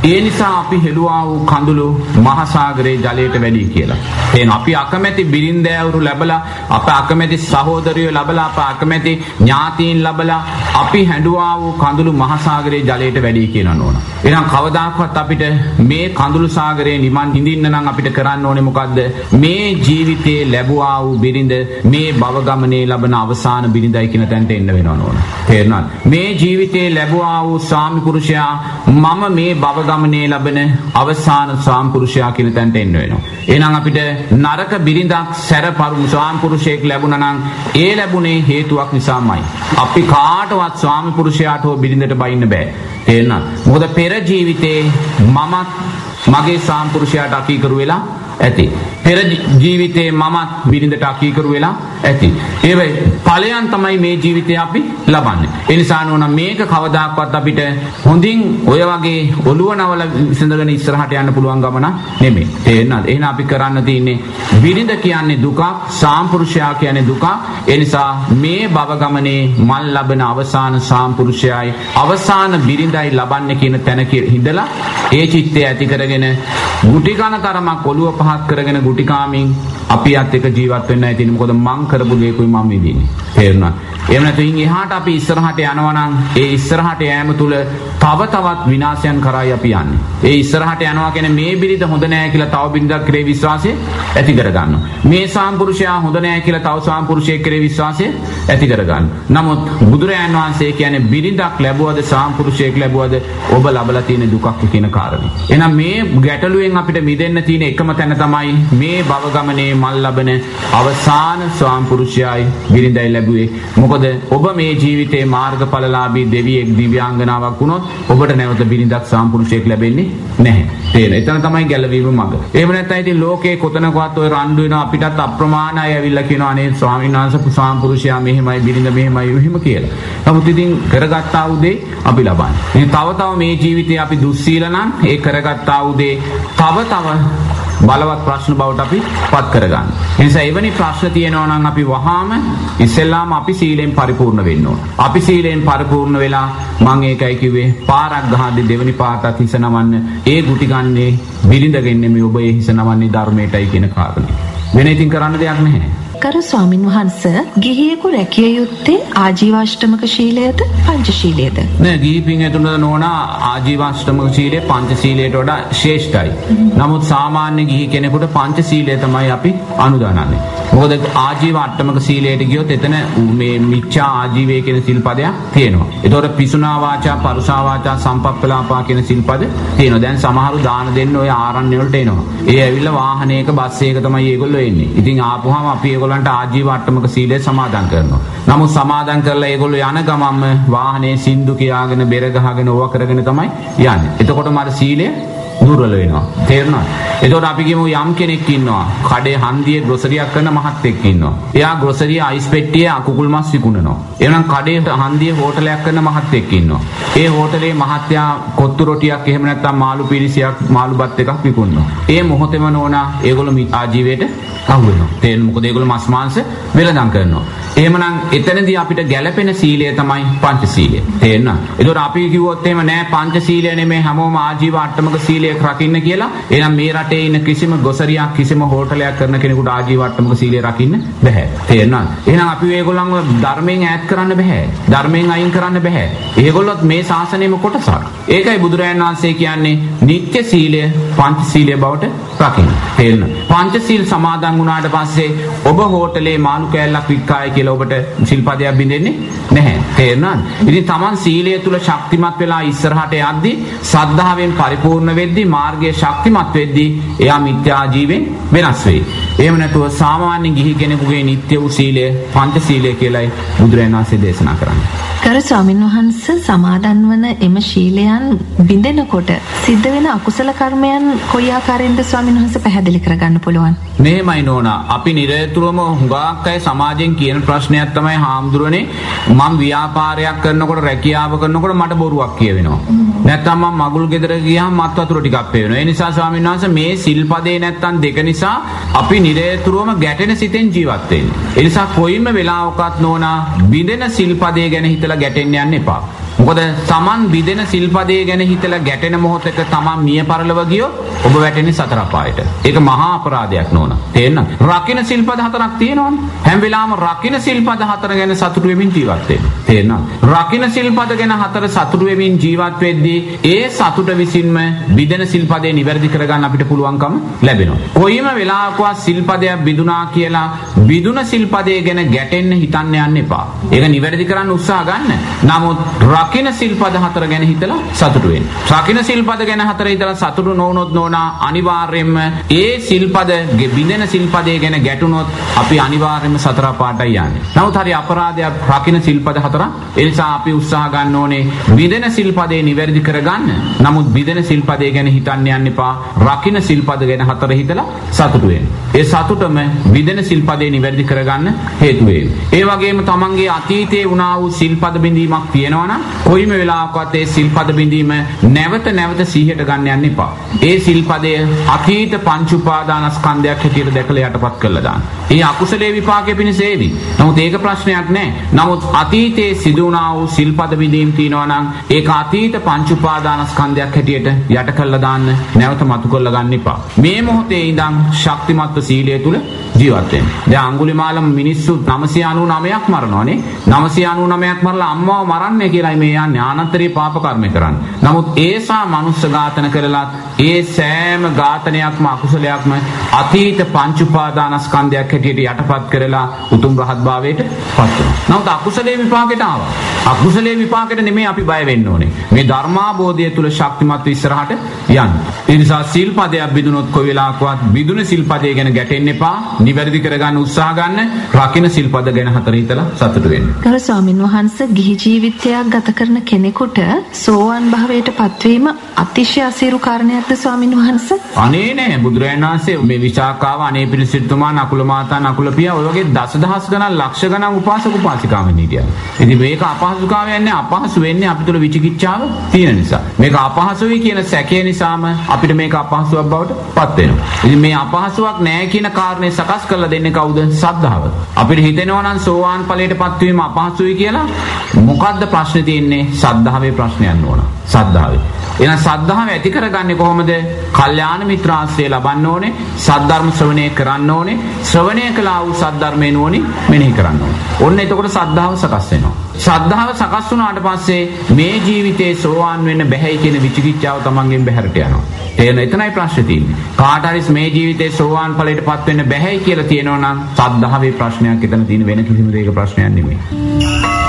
S2: ඒ නිසා අපි හෙළුවා වූ කඳුළු මහසාගරයේ ජලයට වැඩි කියලා. එහෙනම් අපි අකමැති බිරින්දෑවරු ලැබලා අප අකමැති සහෝදරයෝ ලැබලා අප අකමැති ඥාතීන් ලැබලා අපි හැඬුවා වූ කඳුළු මහසාගරයේ ජලයට වැඩි කියනවා නෝන. එහෙනම් කවදාකවත් අපිට මේ කඳුළු සාගරයේ නිවන් හිඳින්න නම් අපිට කරන්න ඕනේ මොකද්ද? මේ ජීවිතේ ලැබුවා වූ බිරිඳ මේ භව ගමනේ ලබන අවසාන බිරිඳයි කියන තැනට එන්න වෙනවා නෝන. තේරුණාද? මේ ජීවිතේ ලැබුවා වූ ස්වාමි පුරුෂයා මම මේ භව ගමනේ ලබන අවසාන ස්වාම්පුරුෂයා කියන තැනට එන්න වෙනවා. එහෙනම් අපිට නරක බිරිඳක් සැරපරු ස්වාම්පුරුෂයෙක් ලැබුණා නම් ඒ ලැබුණේ හේතුවක් නිසාමයි. අපි කාටවත් ස්වාමිපුරුෂයාට හෝ බිරිඳට බයින්න බෑ. තේරෙනවද? මොකද පෙර ජීවිතේ මමත් මගේ ස්වාම්පුරුෂයාට අකීකරු වෙලා ඇති. පෙර ජීවිතේ මමත් බිරිඳට අකීකරු වෙලා ඇති. ඒ ඵලයන් තමයි මේ ජීවිතේ අපි ලබන්නේ. ඒ නිසා නෝන මේක කවදාක්වත් අපිට හොඳින් ඔය වගේ ඔළුව නවල විසඳගෙන ඉස්සරහට යන්න පුළුවන් ගමන නෙමෙයි. තේරෙනවද? එහෙනම් අපි කරන්න තියෙන්නේ බිරිඳ කියන්නේ දුකක්, සාම්පුරුෂයා කියන්නේ දුකක්. ඒ නිසා මේ භව ගමනේ මල් ලබන අවසාන සාම්පුරුෂයයි අවසාන බිරිඳයි ලබන්නේ කියන තැන හිඳලා ඒ චිත්තය ඇති කරගෙන ගුටි කන තරමක් ඔළුව පහත් කරගෙන ගුටි කාමින් අපිත් එක්ක ජීවත් වෙන්න ඇතිනේ. මොකද මං කරපු දේකුයි මම විඳින්නේ. තේරුණා? එහෙම නැත්නම් එහාට අපි ඉස්සරහට යනවා නම් ඒ ඉස්සරහට යෑම තුල තව තවත් විනාශයන් කරායි අපි යන්නේ. ඒ ඉස්සරහට යනවා කියන්නේ මේ බිරිඳ හොඳ නෑ කියලා තව බිරිඳක් කරේ විශ්වාසය ඇති කරගන්නවා. මේ සාම්පුරුෂයා හොඳ නෑ කියලා තව සාම්පුරුෂයෙක් කරේ විශ්වාසය ඇති කරගන්න. නමුත් බුදුරජාන් වහන්සේ කියන්නේ බිරිඳක් ලැබුවද සාම්පුරුෂයෙක් ලැබුවද ඔබ ලබලා තියෙන දුකක් කියන කාරණේ. එහෙනම් මේ ගැටලුවෙන් අපිට මිදෙන්න තියෙන එකම තැන තමයි මේ භව ගමනේ මල් ලබන අවසාන ස්වාම්පුරුෂයයි බිරිඳයි ලැබුවේ. මොකද ඔබ මේ ජීවිතේ මාර්ගඵලලාභී දෙවියෙක් දිව්‍යාංගනාවක් වුණොත් ඔබට නැවත බිරිඳක් සාම්පුරුෂයෙක් ලැබෙන්නේ නැහැ. තේරෙන. එතන තමයි ගැලවීම මඟ. එහෙම නැත්නම් ඉතින් ලෝකේ කොතනකවත් ඔය රණ්ඩු වෙනවා අපිටත් අප්‍රමාණ අය ඇවිල්ලා කියනවා අනේ ස්වාමීන් වහන්සේ සාම්පුරුෂයා මෙහෙමයි බිරිඳ මෙහෙමයි මෙහෙම කියලා. නමුත් ඉතින් කරගත්තා වූ දේ අපි ලබන්නේ. ඉතින් තව තව මේ ජීවිතේ අපි දුස්සීල නම් ඒ කරගත්තා වූ දේ තව තව බලවත් ප්‍රශ්න බවට අපි පත් කරගන්න. එනිසා එවැනි ප්‍රශ්න තියෙනවා නම් අපි වහාම ඉස්සෙල්ලාම අපි සීලෙන් පරිපූර්ණ වෙන්න ඕන. අපි සීලෙන් පරිපූර්ණ වෙලා මම ඒකයි කිව්වේ පාරක් ගහද්දි දෙවෙනි පාටත් හිස නවන්න ඒ ගුටි ගන්නේ බිරිඳගෙන්නේ මේ ඔබ ඒ හිස නවන්නේ ධර්මයටයි කියන කාරණේ. වෙන ඉතින් කරන්න දෙයක් නැහැ.
S1: ගරු ස්වාමින් වහන්ස ගිහියෙකු රැකිය යුත්තේ ආජීවාෂ්ටමක ශීලයද පංචශීලයේද
S2: නෑ ගිහි පින් ඇතුළත නෝනා ආජීවාෂ්ටමක ශීලය පංචශීලයට වඩා ශ්‍රේෂ්ඨයි. නමුත් සාමාන්‍ය ගිහි කෙනෙකුට පංචශීලය තමයි අපි අනුදානන්නේ. මොකද ආජීව අට්ටමක සීලයට ගියොත් එතන මේ මිච්ඡා ආජීවය කියන සිල්පදයක් තියෙනවා. ඒතකොට පිසුනා වාචා, පරුසා වාචා, සම්පප්පලාපා කියන සිල්පද තියෙනවා. දැන් සමහරු දාන දෙන්න ඔය ආරණ්‍ය වලට එනවා. ඒ ඇවිල්ලා වාහනයක බස් එකක තමයි ඒගොල්ලෝ එන්නේ. ඉතින් ආපුවාම අපි ඒගොල්ලන්ට ආජීව අට්ටමක සීලය සමාදන් කරනවා. නමුත් සමාදන් කරලා ඒගොල්ලෝ යන ගමන්ම වාහනේ සින්දු කියාගෙන බෙර ගහගෙන ඕවා කරගෙන තමයි යන්නේ. එතකොට මාර සීලය දුර්වල වෙනවා. තේරුණාද? එතකොට අපි කියමු යම් කෙනෙක් ඉන්නවා. කඩේ හන්දියේ ග්‍රොසරියක් කරන මහත්තයෙක් ඉන්නවා. එයා ග්‍රොසරිය අයිස් පෙට්ටියේ කුකුල් මස් විකුණනවා. එහෙනම් කඩේ හන්දියේ හෝටලයක් කරන මහත්තයෙක් ඉන්නවා. ඒ හෝටලේ මහත්තයා කොත්තු රොටියක් එහෙම නැත්නම් මාළු පිරිසියක් මාළු බත් එකක් විකුණනවා. ඒ මොහොතේම නෝනා ඒගොල්ලෝ ආජීවයට අහු වෙනවා. තේරෙන මොකද ඒගොල්ලෝ මස් මාංශ වෙළඳාම් කරනවා. එහෙමනම් එතනදී අපිට ගැළපෙන සීලය තමයි පංචශීලය. තේරෙනවද? ඒතකොට අපි කිව්වොත් එහෙම නෑ පංචශීලය නෙමෙයි හැමෝම ආජීව අට්ටමක සීලය රකින්න කියලා. එහෙනම් මේ රටේ ඉන්න කිසිම ගොසරියක් කිසිම හෝටලයක් කරන කෙනෙකුට ආජීව අට්ටමක සීලය රකින්න බෑ. තේරෙනවද? එහෙනම් අපි මේගොල්ලන්ව ධර්මයෙන් ඈත් කරන්න බෑ. ධර්මයෙන් අයින් කරන්න බෑ. ඒගොල්ලොත් මේ ශාසනයෙම කොටසක්. ඒකයි බුදුරජාණන් වහන්සේ කියන්නේ නිත්‍ය සීලය පංචශීලය බවට රකින්න. තේරෙනවද? පංචශීල් සමාදන් වුණාට පස්සේ ඔබ හෝටලේ මාළු කෑල්ලක් වික්කාය කියලා ඔබට සිල්පදයක් බින්දෙන්නේ නැහැ. තේරුණාද? ඉතින් Taman සීලය තුල ශක්තිමත් වෙලා ඉස්සරහට යද්දී සද්ධාවෙන් පරිපූර්ණ වෙද්දී මාර්ගයේ ශක්තිමත් වෙද්දී එයා මිත්‍යා ජීවෙන් වෙනස් වෙයි. එහෙම නැතුව සාමාන්‍ය ගිහි කෙනෙකුගේ නිත්‍ය වූ සීලය පංච සීලය කියලායි බුදුරජාණන් වහන්සේ දේශනා කරන්නේ.
S1: කර ස්වාමීන් වහන්ස සමාදන් වන එම ශීලයන් බිඳෙනකොට සිද්ධ වෙන අකුසල කර්මයන් කොයි ආකාරයෙන්ද ස්වාමීන් වහන්සේ පැහැදිලි කරගන්න පුළුවන්?
S2: මෙහෙමයි නෝනා අපි නිරතුරුවම හුඟක් අය සමාජයෙන් කියන ප්‍රශ්නයක් තමයි හාමුදුරනේ මම ව්‍යාපාරයක් කරනකොට රැකියාව කරනකොට මට බොරුවක් කියවෙනවා. නැත්තම් මම මගුල් ගෙදර ගියාම මත් වතුර ටිකක් පේනවා. ඒ නිසා ස්වාමීන් වහන්සේ මේ සිල්පදේ නැත්තම් දෙක නිසා අපි නිරතුරුවම ගැටෙන සිතෙන් ජීවත් වෙන්නේ. ඒ නිසා කොයිම වෙලාවකත් නෝනා බිඳෙන සිල්පදේ ගැන හිතලා ගැටෙන්න යන්න එපා. මොකද තමන් බිදෙන සිල්පදේ ගැන හිතලා ගැටෙන මොහොතක තමන් මිය පරලව ගියොත් ඔබ වැටෙන්නේ සතර අපායට. ඒක මහා අපරාධයක් නෝන. තේරෙනවද? රකින්න සිල්පද හතරක් තියෙනවනේ. හැම වෙලාවම රකින්න සිල්පද හතර ගැන සතුටු වෙමින් ජීවත් වෙන්න. තේරෙනවද? රකින්න සිල්පද ගැන හතර සතුටු වෙමින් ජීවත් වෙද්දී ඒ සතුට විසින්ම බිදෙන සිල්පදේ නිවැරදි කරගන්න අපිට පුළුවන්කම ලැබෙනවා. කොයිම වෙලාවකවත් සිල්පදයක් බිදුනා කියලා බිදුන සිල්පදේ ගැන ගැටෙන්න හිතන්න යන්න එපා. ඒක නිවැරදි කරන්න උත්සාහ ගන්න. නමුත් රකින සිල්පද හතර ගැන හිතලා සතුටු වෙන්න. රකින සිල්පද ගැන හතර හිතලා සතුටු නොවුනොත් නෝනා අනිවාර්යයෙන්ම ඒ සිල්පද බිඳෙන සිල්පදේ ගැන ගැටුනොත් අපි අනිවාර්යයෙන්ම සතර පාටයි යන්නේ. නමුත් හරි අපරාධයක් රකින සිල්පද හතර. ඒ නිසා අපි උත්සාහ ගන්න ඕනේ බිඳෙන සිල්පදේ නිවැරදි කරගන්න. නමුත් බිඳෙන සිල්පදේ ගැන හිතන්න යන්න එපා. රකින සිල්පද ගැන හතර හිතලා සතුටු වෙන්න. ඒ සතුටම බිඳෙන සිල්පදේ නිවැරදි කරගන්න හේතු වේ. ඒ වගේම තමන්ගේ අතීතයේ වුණා වූ සිල්පද බිඳීමක් තියෙනවා නම් කොයිම වෙලාවකවත් ඒ සිල්පද බිඳීම නැවත නැවත සිහියට ගන්න යන්න එපා. ඒ සිල්පදය අතීත පංච උපාදානස්කන්ධයක් හැටියට දැකලා යටපත් කරලා දාන්න. ඒ අකුසලයේ විපාකයේ පිණිස ඒවි. නමුත් ඒක ප්‍රශ්නයක් නෑ. නමුත් අතීතයේ සිදු වුණා වූ සිල්පද බිඳීම් තියෙනවා නම් ඒක අතීත පංච උපාදානස්කන්ධයක් හැටියට යට කරලා දාන්න නැවත මතු කරලා ගන්න එපා. මේ මොහොතේ ඉඳන් ශක්තිමත්ව සීලය තුල ජීවත් වෙන්න. දැන් අඟුලිමාල මිනිස්සු 999ක් මරනවානේ. 999ක් මරලා අම්මව මරන්නේ කියලායි මේ යන්නේ ආනන්තරී පාප කර්ම කරන්නේ. නමුත් ඒසා මනුස්ස ඝාතන කරලත් ඒ සෑම ඝාතනයක්ම අකුසලයක්ම අතීත පංච උපාදානස්කන්ධයක් හැටියට යටපත් කරලා උතුම් රහත් භාවයට පත් වෙනවා. නමුත් අකුසලයේ විපාකයට ආවා. අකුසලයේ විපාකයට නෙමෙයි අපි බය වෙන්න ඕනේ. මේ ධර්මාබෝධය තුල ශක්තිමත් ඉස්සරහට යන්න. ඒ නිසා සිල්පදයක් බිදුනොත් කොයි වෙලාවකවත් බිදුන සිල්පදය ගැන ගැටෙන්න එපා. නිවැරදි කරගන්න උත්සාහ ගන්න. රකින්න සිල්පද ගැන හතර හිතලා සතුටු වෙන්න.
S1: ගරු ස්වාමින් වහන්සේ ගිහි ජීවිතයක් ගත කරන කෙනෙකුට සෝවාන් භාවයට පත්වීම අතිශය අසීරු කාරණයක්ද ස්වාමින් වහන්සේ?
S2: අනේ නෑ බුදුරජාණන් වහන්සේ මේ විචාකාව අනේ පිළිසිටුමා නකුල මාතා නකුල පියා ඔය වගේ දසදහස් ගණන් ලක්ෂ ගණන් උපාසක උපාසිකාවන් හිටියා. ඉතින් මේක අපහසුතාවයක් නෑ අපහසු වෙන්නේ අපි තුල විචිකිච්ඡාව තියෙන නිසා. මේක අපහසුයි කියන සැකේ නිසාම අපිට මේක අපහසුවක් බවට පත් වෙනවා. ඉතින් මේ අපහසුවක් නෑ කියන කාරණේ සකස් කරලා දෙන්නේ කවුද? සද්ධාව. අපිට හිතෙනවා නම් සෝවාන් ඵලයට පත්වීම අපහසුයි කියලා මොකද්ද ප්‍රශ්නේ තියෙන්නේ? සද්ධාවේ ප්‍රශ්නයක් නෝනා. සද්ධාවේ. එහෙනම් සද්ධාව ඇති කරගන්නේ කොහොමද? කල්යාණ මිත්‍රාශ්‍රය ලබන්න ඕනේ, සද්ධර්ම ශ්‍රවණය කරන්න ඕනේ, ශ්‍රවණය කළා වූ සද්ධර්මේ නුවණින් මෙනෙහි කරන්න ඕනේ. ඔන්න එතකොට සද්ධාව සකස් වෙනවා. ශ්‍රද්ධාව සකස් වුණාට පස්සේ මේ ජීවිතේ සෝවාන් වෙන්න බැහැයි කියන විචිකිච්ඡාව තමන්ගෙන් බැහැරට යනවා. තේන එතනයි ප්‍රශ්නේ තියෙන්නේ. කාට හරි මේ ජීවිතේ සෝවාන් ඵලයටපත් වෙන්න බැහැයි කියලා තියෙනවා නම් සද්ධාවේ ප්‍රශ්නයක් එතන තියෙන වෙන කිසිම දෙයක ප්‍රශ්නයක් නෙමෙයි.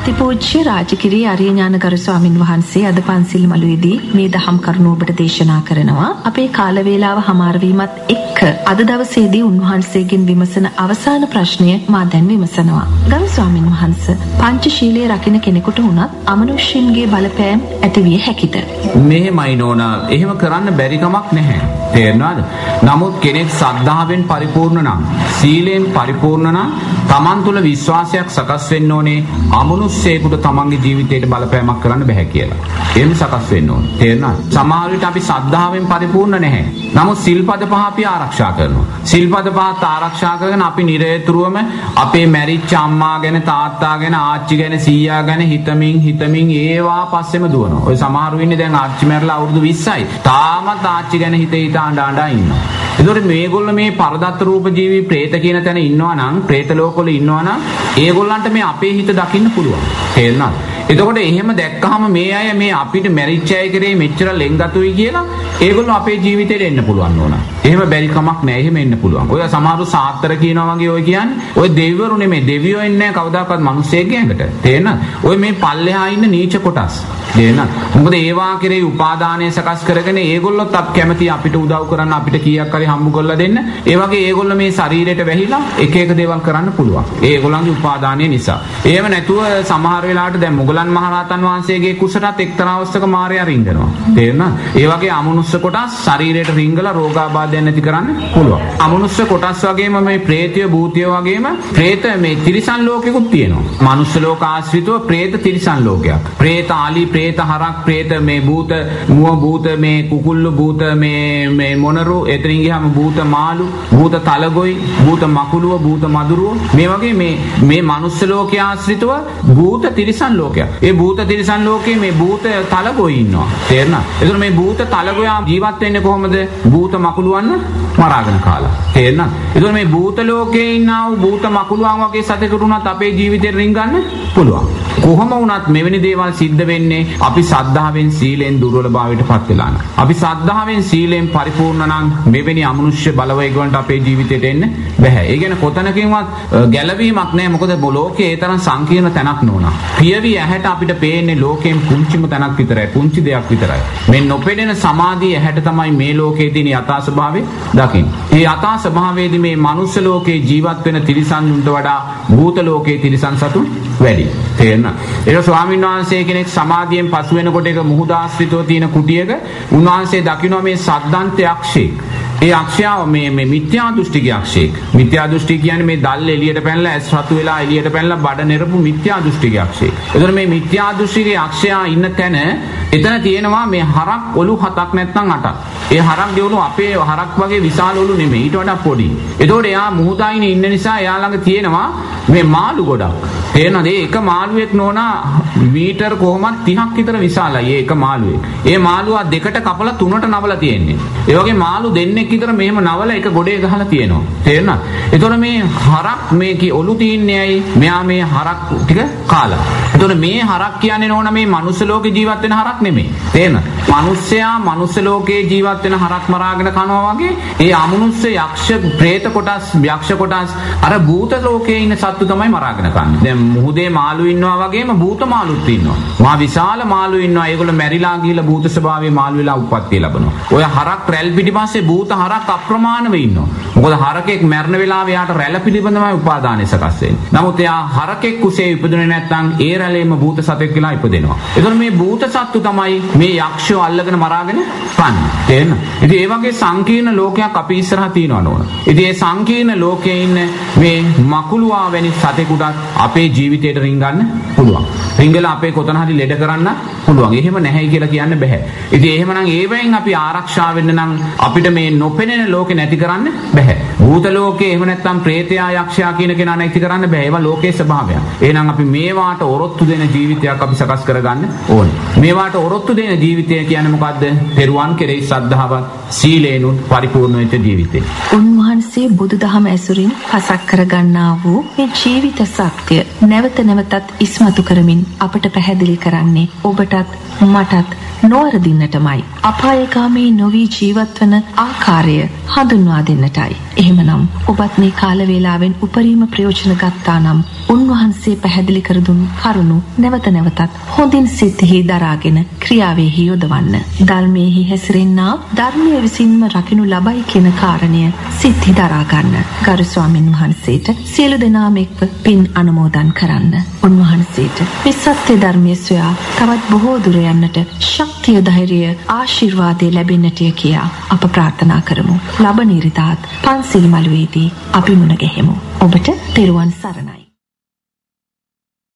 S1: අතිපූජ්‍ය රාජකිරී අරියඥානගරු ස්වාමින් වහන්සේ අද පන්සිල් මළුවේදී මේ දහම් කරුණු ඔබට දේශනා කරනවා. අපේ කාල වේලාව හමාර වීමත් එක්ක අද දවසේදී උන්වහන්සේගෙන් විමසන අවසාන ප්‍රශ්නය මා දැන් විමසනවා. ගරු ස්වාමින් වහන්සේ පංචශීලයේ රකින්න කෙනෙකුට වුණත් අමනුෂ්‍යන්ගේ බලපෑම් ඇතිවිය හැකිද?
S2: මෙහෙමයි නෝනා එහෙම කරන්න බැරි කමක් නැහැ. තේරෙනවද? නමුත් කෙනෙක් සද්ධාවෙන් පරිපූර්ණ නම් සීලයෙන් පරිපූර්ණ නම් තමන් තුළ විශ්වාසයක් සකස් වෙන්න ඕනේ අමනුස්සයෙකුට තමන්ගේ ජීවිතයට බලපෑමක් කරන්න බැහැ කියලා. එහෙම සකස් වෙන්න ඕනේ. තේරෙනවද? සමහර විට අපි සද්ධාවෙන් පරිපූර්ණ නැහැ. නමුත් සිල්පද පහ අපි ආරක්ෂා කරනවා. සිල්පද පහත් ආරක්ෂා කරගෙන අපි නිරේතුරුවම අපේ මැරිච්ච අම්මා ගැන තාත්තා ගැන ආච්චි ගැන සීයා ගැන හිතමින් හිතමින් ඒවා පස්සෙම දුවනවා. ඔය සමහරු ඉන්නේ දැන් ආච්චි මැරලා අවුරුදු 20යි. තාමත් ආච්චි ගැන හිත හිත අඬ අඬ ඉන්නවා. ඒතකොට මේගොල්ලෝ මේ පරදත්ත රූප ජීවි പ്രേත කියන තැන ඉන්නවා නම් പ്രേත ලෝක ඉන්නවා නම් ඒගොල්ලන්ට මේ අපේ හිත දකින්න පුළුවන්. තේරෙනවද? එතකොට එහෙම දැක්කහම මේ අය මේ අපිට මැරිච්ච අය කරේ මෙච්චර ලෙන්ගතුයි කියලා ඒගොල්ලෝ අපේ ජීවිතේට එන්න පුළුවන් ඕන. එහෙම බැරි කමක් නැහැ. එහෙම එන්න පුළුවන්. ඔය සමහරු සාත්තර කියනවා වගේ ඔය කියන්නේ ඔය දෙවිවරු නෙමෙයි. දෙවියෝ එන්නේ කවදාකවත් මිනිස්සෙක්ගේ ඇඟට. තේරෙනවද? ඔය මේ පල්ලෙහා ඉන්න නීච කොටස්. තේරෙනවද? මොකද ඒවා කෙරේ උපාදානය සකස් කරගෙන ඒගොල්ලොත් අප කැමති අපිට උදව් කරන්න අපිට කීයක් හරි හම්බ කරලා දෙන්න. ඒ වගේ ඒගොල්ලෝ මේ ශරීරයට වැහිලා එක එක දේවල් කරන්න පුළුවන්. ඒගොල්ලන්ගේ උපාදානය නිසා. එහෙම නැතුව සමහර වෙලාවට දැන් මුගලන් මහරහතන් වහන්සේගේ කුසටත් එක්තරා අවස්ථක මායя රින්ගනවා. තේරෙනවද? ඒ වගේ අමනුෂ්‍ය කොටස් ශරීරයට රිංගලා රෝගාබාධයන් නැති කරන්න පුළුවන්. අමනුෂ්‍ය කොටස් වගේම මේ ප්‍රේතය භූතය වගේම ප්‍රේත මේ තිරිසන් ලෝකෙකුත් තියෙනවා. මනුෂ්‍ය ලෝක ආශ්‍රිතව ප්‍රේත තිරිසන් ලෝකයක්. ප්‍රේත ආලි ප්‍රේත හරක් ප්‍රේත මේ භූත මුව භූත මේ කුකුල්ලු භූත මේ මේ මොනරු එතනින් ගියාම භූත මාළු භූත තලගොයි භූත මකුලුව භූත මදුරුව මේ වගේ මේ මේ මනුෂ්‍ය ලෝකයේ ආශ්‍රිතව භූත තිරිසන් ලෝකයක්. ඒ භූත තිරිසන් ලෝකයේ මේ භූත තලගොයි ඉන්නවා. තේරෙනවද? එතකොට මේ භූත තලගොයා ජීවත් වෙන්නේ කොහොමද? භූත මකුලුවන්න මරාගෙන කාලා. තේරෙනවද? එතකොට මේ භූත ලෝකයේ ඉන්නා වූ භූත මකුලුවන් වගේ සතෙකුට උනත් අපේ ජීවිතේ රින්ගන්න පුළුවන්. කොහොම වුණත් මෙවැනි දේවල් සිද්ධ වෙන්නේ අපි සද්ධාවෙන් සීලෙන් දුර්වලභාවයට පත් වෙලා නම්. අපි සද්ධාවෙන් සීලෙන් පරිපූර්ණ නම් මෙවැනි අමනුෂ්‍ය බලවේග අපේ ජීවිතයට එන්න බෑ. ඒ කියන්නේ කොතනකින්වත් ගැළවීමක් නැහැ. මොකද ලෝකේ ඒ තරම් සංකීර්ණ තැනක් නෝනා. පියවි ඇහැට අපිට පේන්නේ ලෝකෙන් පුංචිම තැනක් විතරයි. පුංචි දෙයක් විතරයි. මේ නොපෙනෙන සමාධිය ඇහැට තමයි මේ ලෝකයේ තියෙන යථා ස්වභාවය දකින්නේ. මේ යථා ස්වභාවයේදී මේ මනුස්ස ලෝකේ ජීවත් වෙන තිරිසන්ුන්ට වඩා භූත ලෝකයේ තිරිසන් සතුන් වැඩි. තේරෙනවද? ඒක ස්වාමීන් වහන්සේ කෙනෙක් සමාධියෙන් පසු වෙනකොට ඒක මුහුදාශ්‍රිතව තියෙන කුටියක උන්වහන්සේ දකින්න මේ සද්දන්ත යක්ෂයෙක්. ඒ අක්ෂයාව මේ මේ මිත්‍යා දෘෂ්ටිකයේ අක්ෂයෙක්. මිත්‍යා දෘෂ්ටි කියන්නේ මේ දල් එළියට පැනලා ඇස් රතු වෙලා එළියට පැනලා බඩ නෙරපු මිත්‍යා දෘෂ්ටිකයේ අක්ෂයෙක්. එතකොට මේ මිත්‍යා දෘෂ්ටිකයේ අක්ෂයා ඉන්න තැන එතන තියෙනවා මේ හරක් ඔලු හතක් නැත්නම් අටක්. ඒ හරක් දෙවලු අපේ හරක් වගේ විශාල ඔලු නෙමෙයි ඊට වඩා පොඩි. එතකොට එයා මුහුදායින ඉන්න නිසා එයා ළඟ තියෙනවා මේ මාළු ගොඩක්. තේරෙනවද? ඒක මාළුවෙක් නෝනා මීටර් කොහොමත් 30ක් විතර විශාලයි ඒක මාළුවෙක්. ඒ මාළුවා දෙකට කපලා තුනට නවලා තියෙන්නේ. ඒ වගේ මාළු දෙන්නෙක් විතර මෙහෙම නවලා එක ගොඩේ ගහලා තියෙනවා. තේරෙනවද? එතකොට මේ හරක් මේකේ ඔලු තින්නේ ඇයි? මෙයා මේ හරක් ටික කාලා. එතකොට මේ හරක් කියන්නේ නෝනා මේ මනුස්ස ලෝකේ ජීවත් වෙන හරක් නෙමෙයි. තේරෙනවද? මිනිස්සයා මනුස්ස ලෝකේ ජීවත් වෙන හරක් මරාගෙන කනවා වගේ ඒ අමනුස්ස යක්ෂ പ്രേත කොටස් යක්ෂ කොටස් අර භූත ලෝකේ ඉන්න සත්තු තමයි මරාගෙන කන්නේ. දැන් මුහුදේ මාළු ඉන්නවා වගේම භූත මාළුත් ඉන්නවා. මා විශාල මාළු ඉන්නවා. ඒගොල්ලෝ මැරිලා ගිහිල්ලා භූත ස්වභාවයේ මාළු වෙලා උප්පත්තිය ලබනවා. ඔය හරක් රැල් පිටිපස්සේ භූත හරක් අප්‍රමාණව ඉන්නවා. මොකද හරකෙක් මැරෙන වෙලාවේ යාට රැළ පිළිබඳවයි උපාදානය සකස් වෙන්නේ. නමුත් එයා හරකෙක් කුසේ ඉපදුනේ නැත්නම් ඒ රැළේම භූත සතෙක් කියලා ඉපදෙනවා. එතකොට මේ භූත සත්තු තමයි මේ යක්ෂයෝ අල්ලගෙන මරාගෙන කන්නේ. තේරෙනවද? ඉතින් ඒ වගේ සංකීර්ණ ලෝකයක් අපි ඉස්සරහා තියනවා නෝන. ඉතින් ඒ සංකීර්ණ ලෝකයේ ඉන්න මේ මකුලුවා වැනි සතෙකුටත් අපේ ජීවිතයට රිංගන්න පුළුවන්. රිංගලා අපේ කොතන හරි ලෙඩ කරන්න පුළුවන්. එහෙම නැහැ කියලා කියන්න බෑ. ඉතින් එහෙමනම් ඒවෙන් අපි ආරක්ෂා වෙන්න නම් අපිට මේ නොපෙනෙන ලෝකේ නැති කරන්න බෑ. භූත ලෝකේ එහෙම නැත්නම් ප්‍රේතයා යක්ෂයා කියන කෙනා නැති කරන්න බෑ. ඒවා ලෝකයේ ස්වභාවය. එහෙනම් අපි මේවාට ඔරොත්තු දෙන ජීවිතයක් අපි සකස් කරගන්න ඕනේ. මේවාට ඔරොත්තු දෙන ජීවිතය කියන්නේ මොකද්ද? තෙරුවන් කෙරෙහි සද්ධාවත් සීලේනුත් පරිපූර්ණ වෙච්ච ජීවිතය.
S1: උන්වහන්සේ බුදුදහම ඇසුරින් පසක් කරගන්නා වූ මේ ජීවිත සත්‍ය නැවත නැවතත් ඉස්මතු කරමින් අපට පැහැදිලි කරන්නේ ඔබටත් මටත් නොවරදින්නටමයි. අපායගාමී නොවී ජීවත් වන ආකාරය හඳුන්වා දෙන්නටයි. එහෙමනම් ඔබත් මේ කාල වේලාවෙන් උපරිම ප්‍රයෝජන ගත්තා නම් උන්වහන්සේ පැහැදිලි කර දුන් කරුණු නැවත නැවතත් හොඳින් සිතෙහි දරාගෙන ක්‍රියාවෙහි යොදවන්න. ධර්මයේහි හැසිරෙන්නා ධර්මයේ විසින්ම රකිනු ලබයි කියන කාරණය සිත්හි දරා ගන්න. ගරු ස්වාමීන් වහන්සේට සියලු දෙනාම එක්ව පින් අනුමෝදන් කරන්න. උන්වහන්සේට මේ සත්‍ය ධර්මයේ සොයා තවත් බොහෝ දුර යන්නට ශක්තිය ධෛර්යය ආශිර්වාදය ලැබෙන්නටය කියා අප ප්‍රාර්ථනා කරමු. ලබන ඉරිදාත් පන්සිල් මළුවේදී අපි මුණ ගැහෙමු. ඔබට තෙරුවන් සරණයි.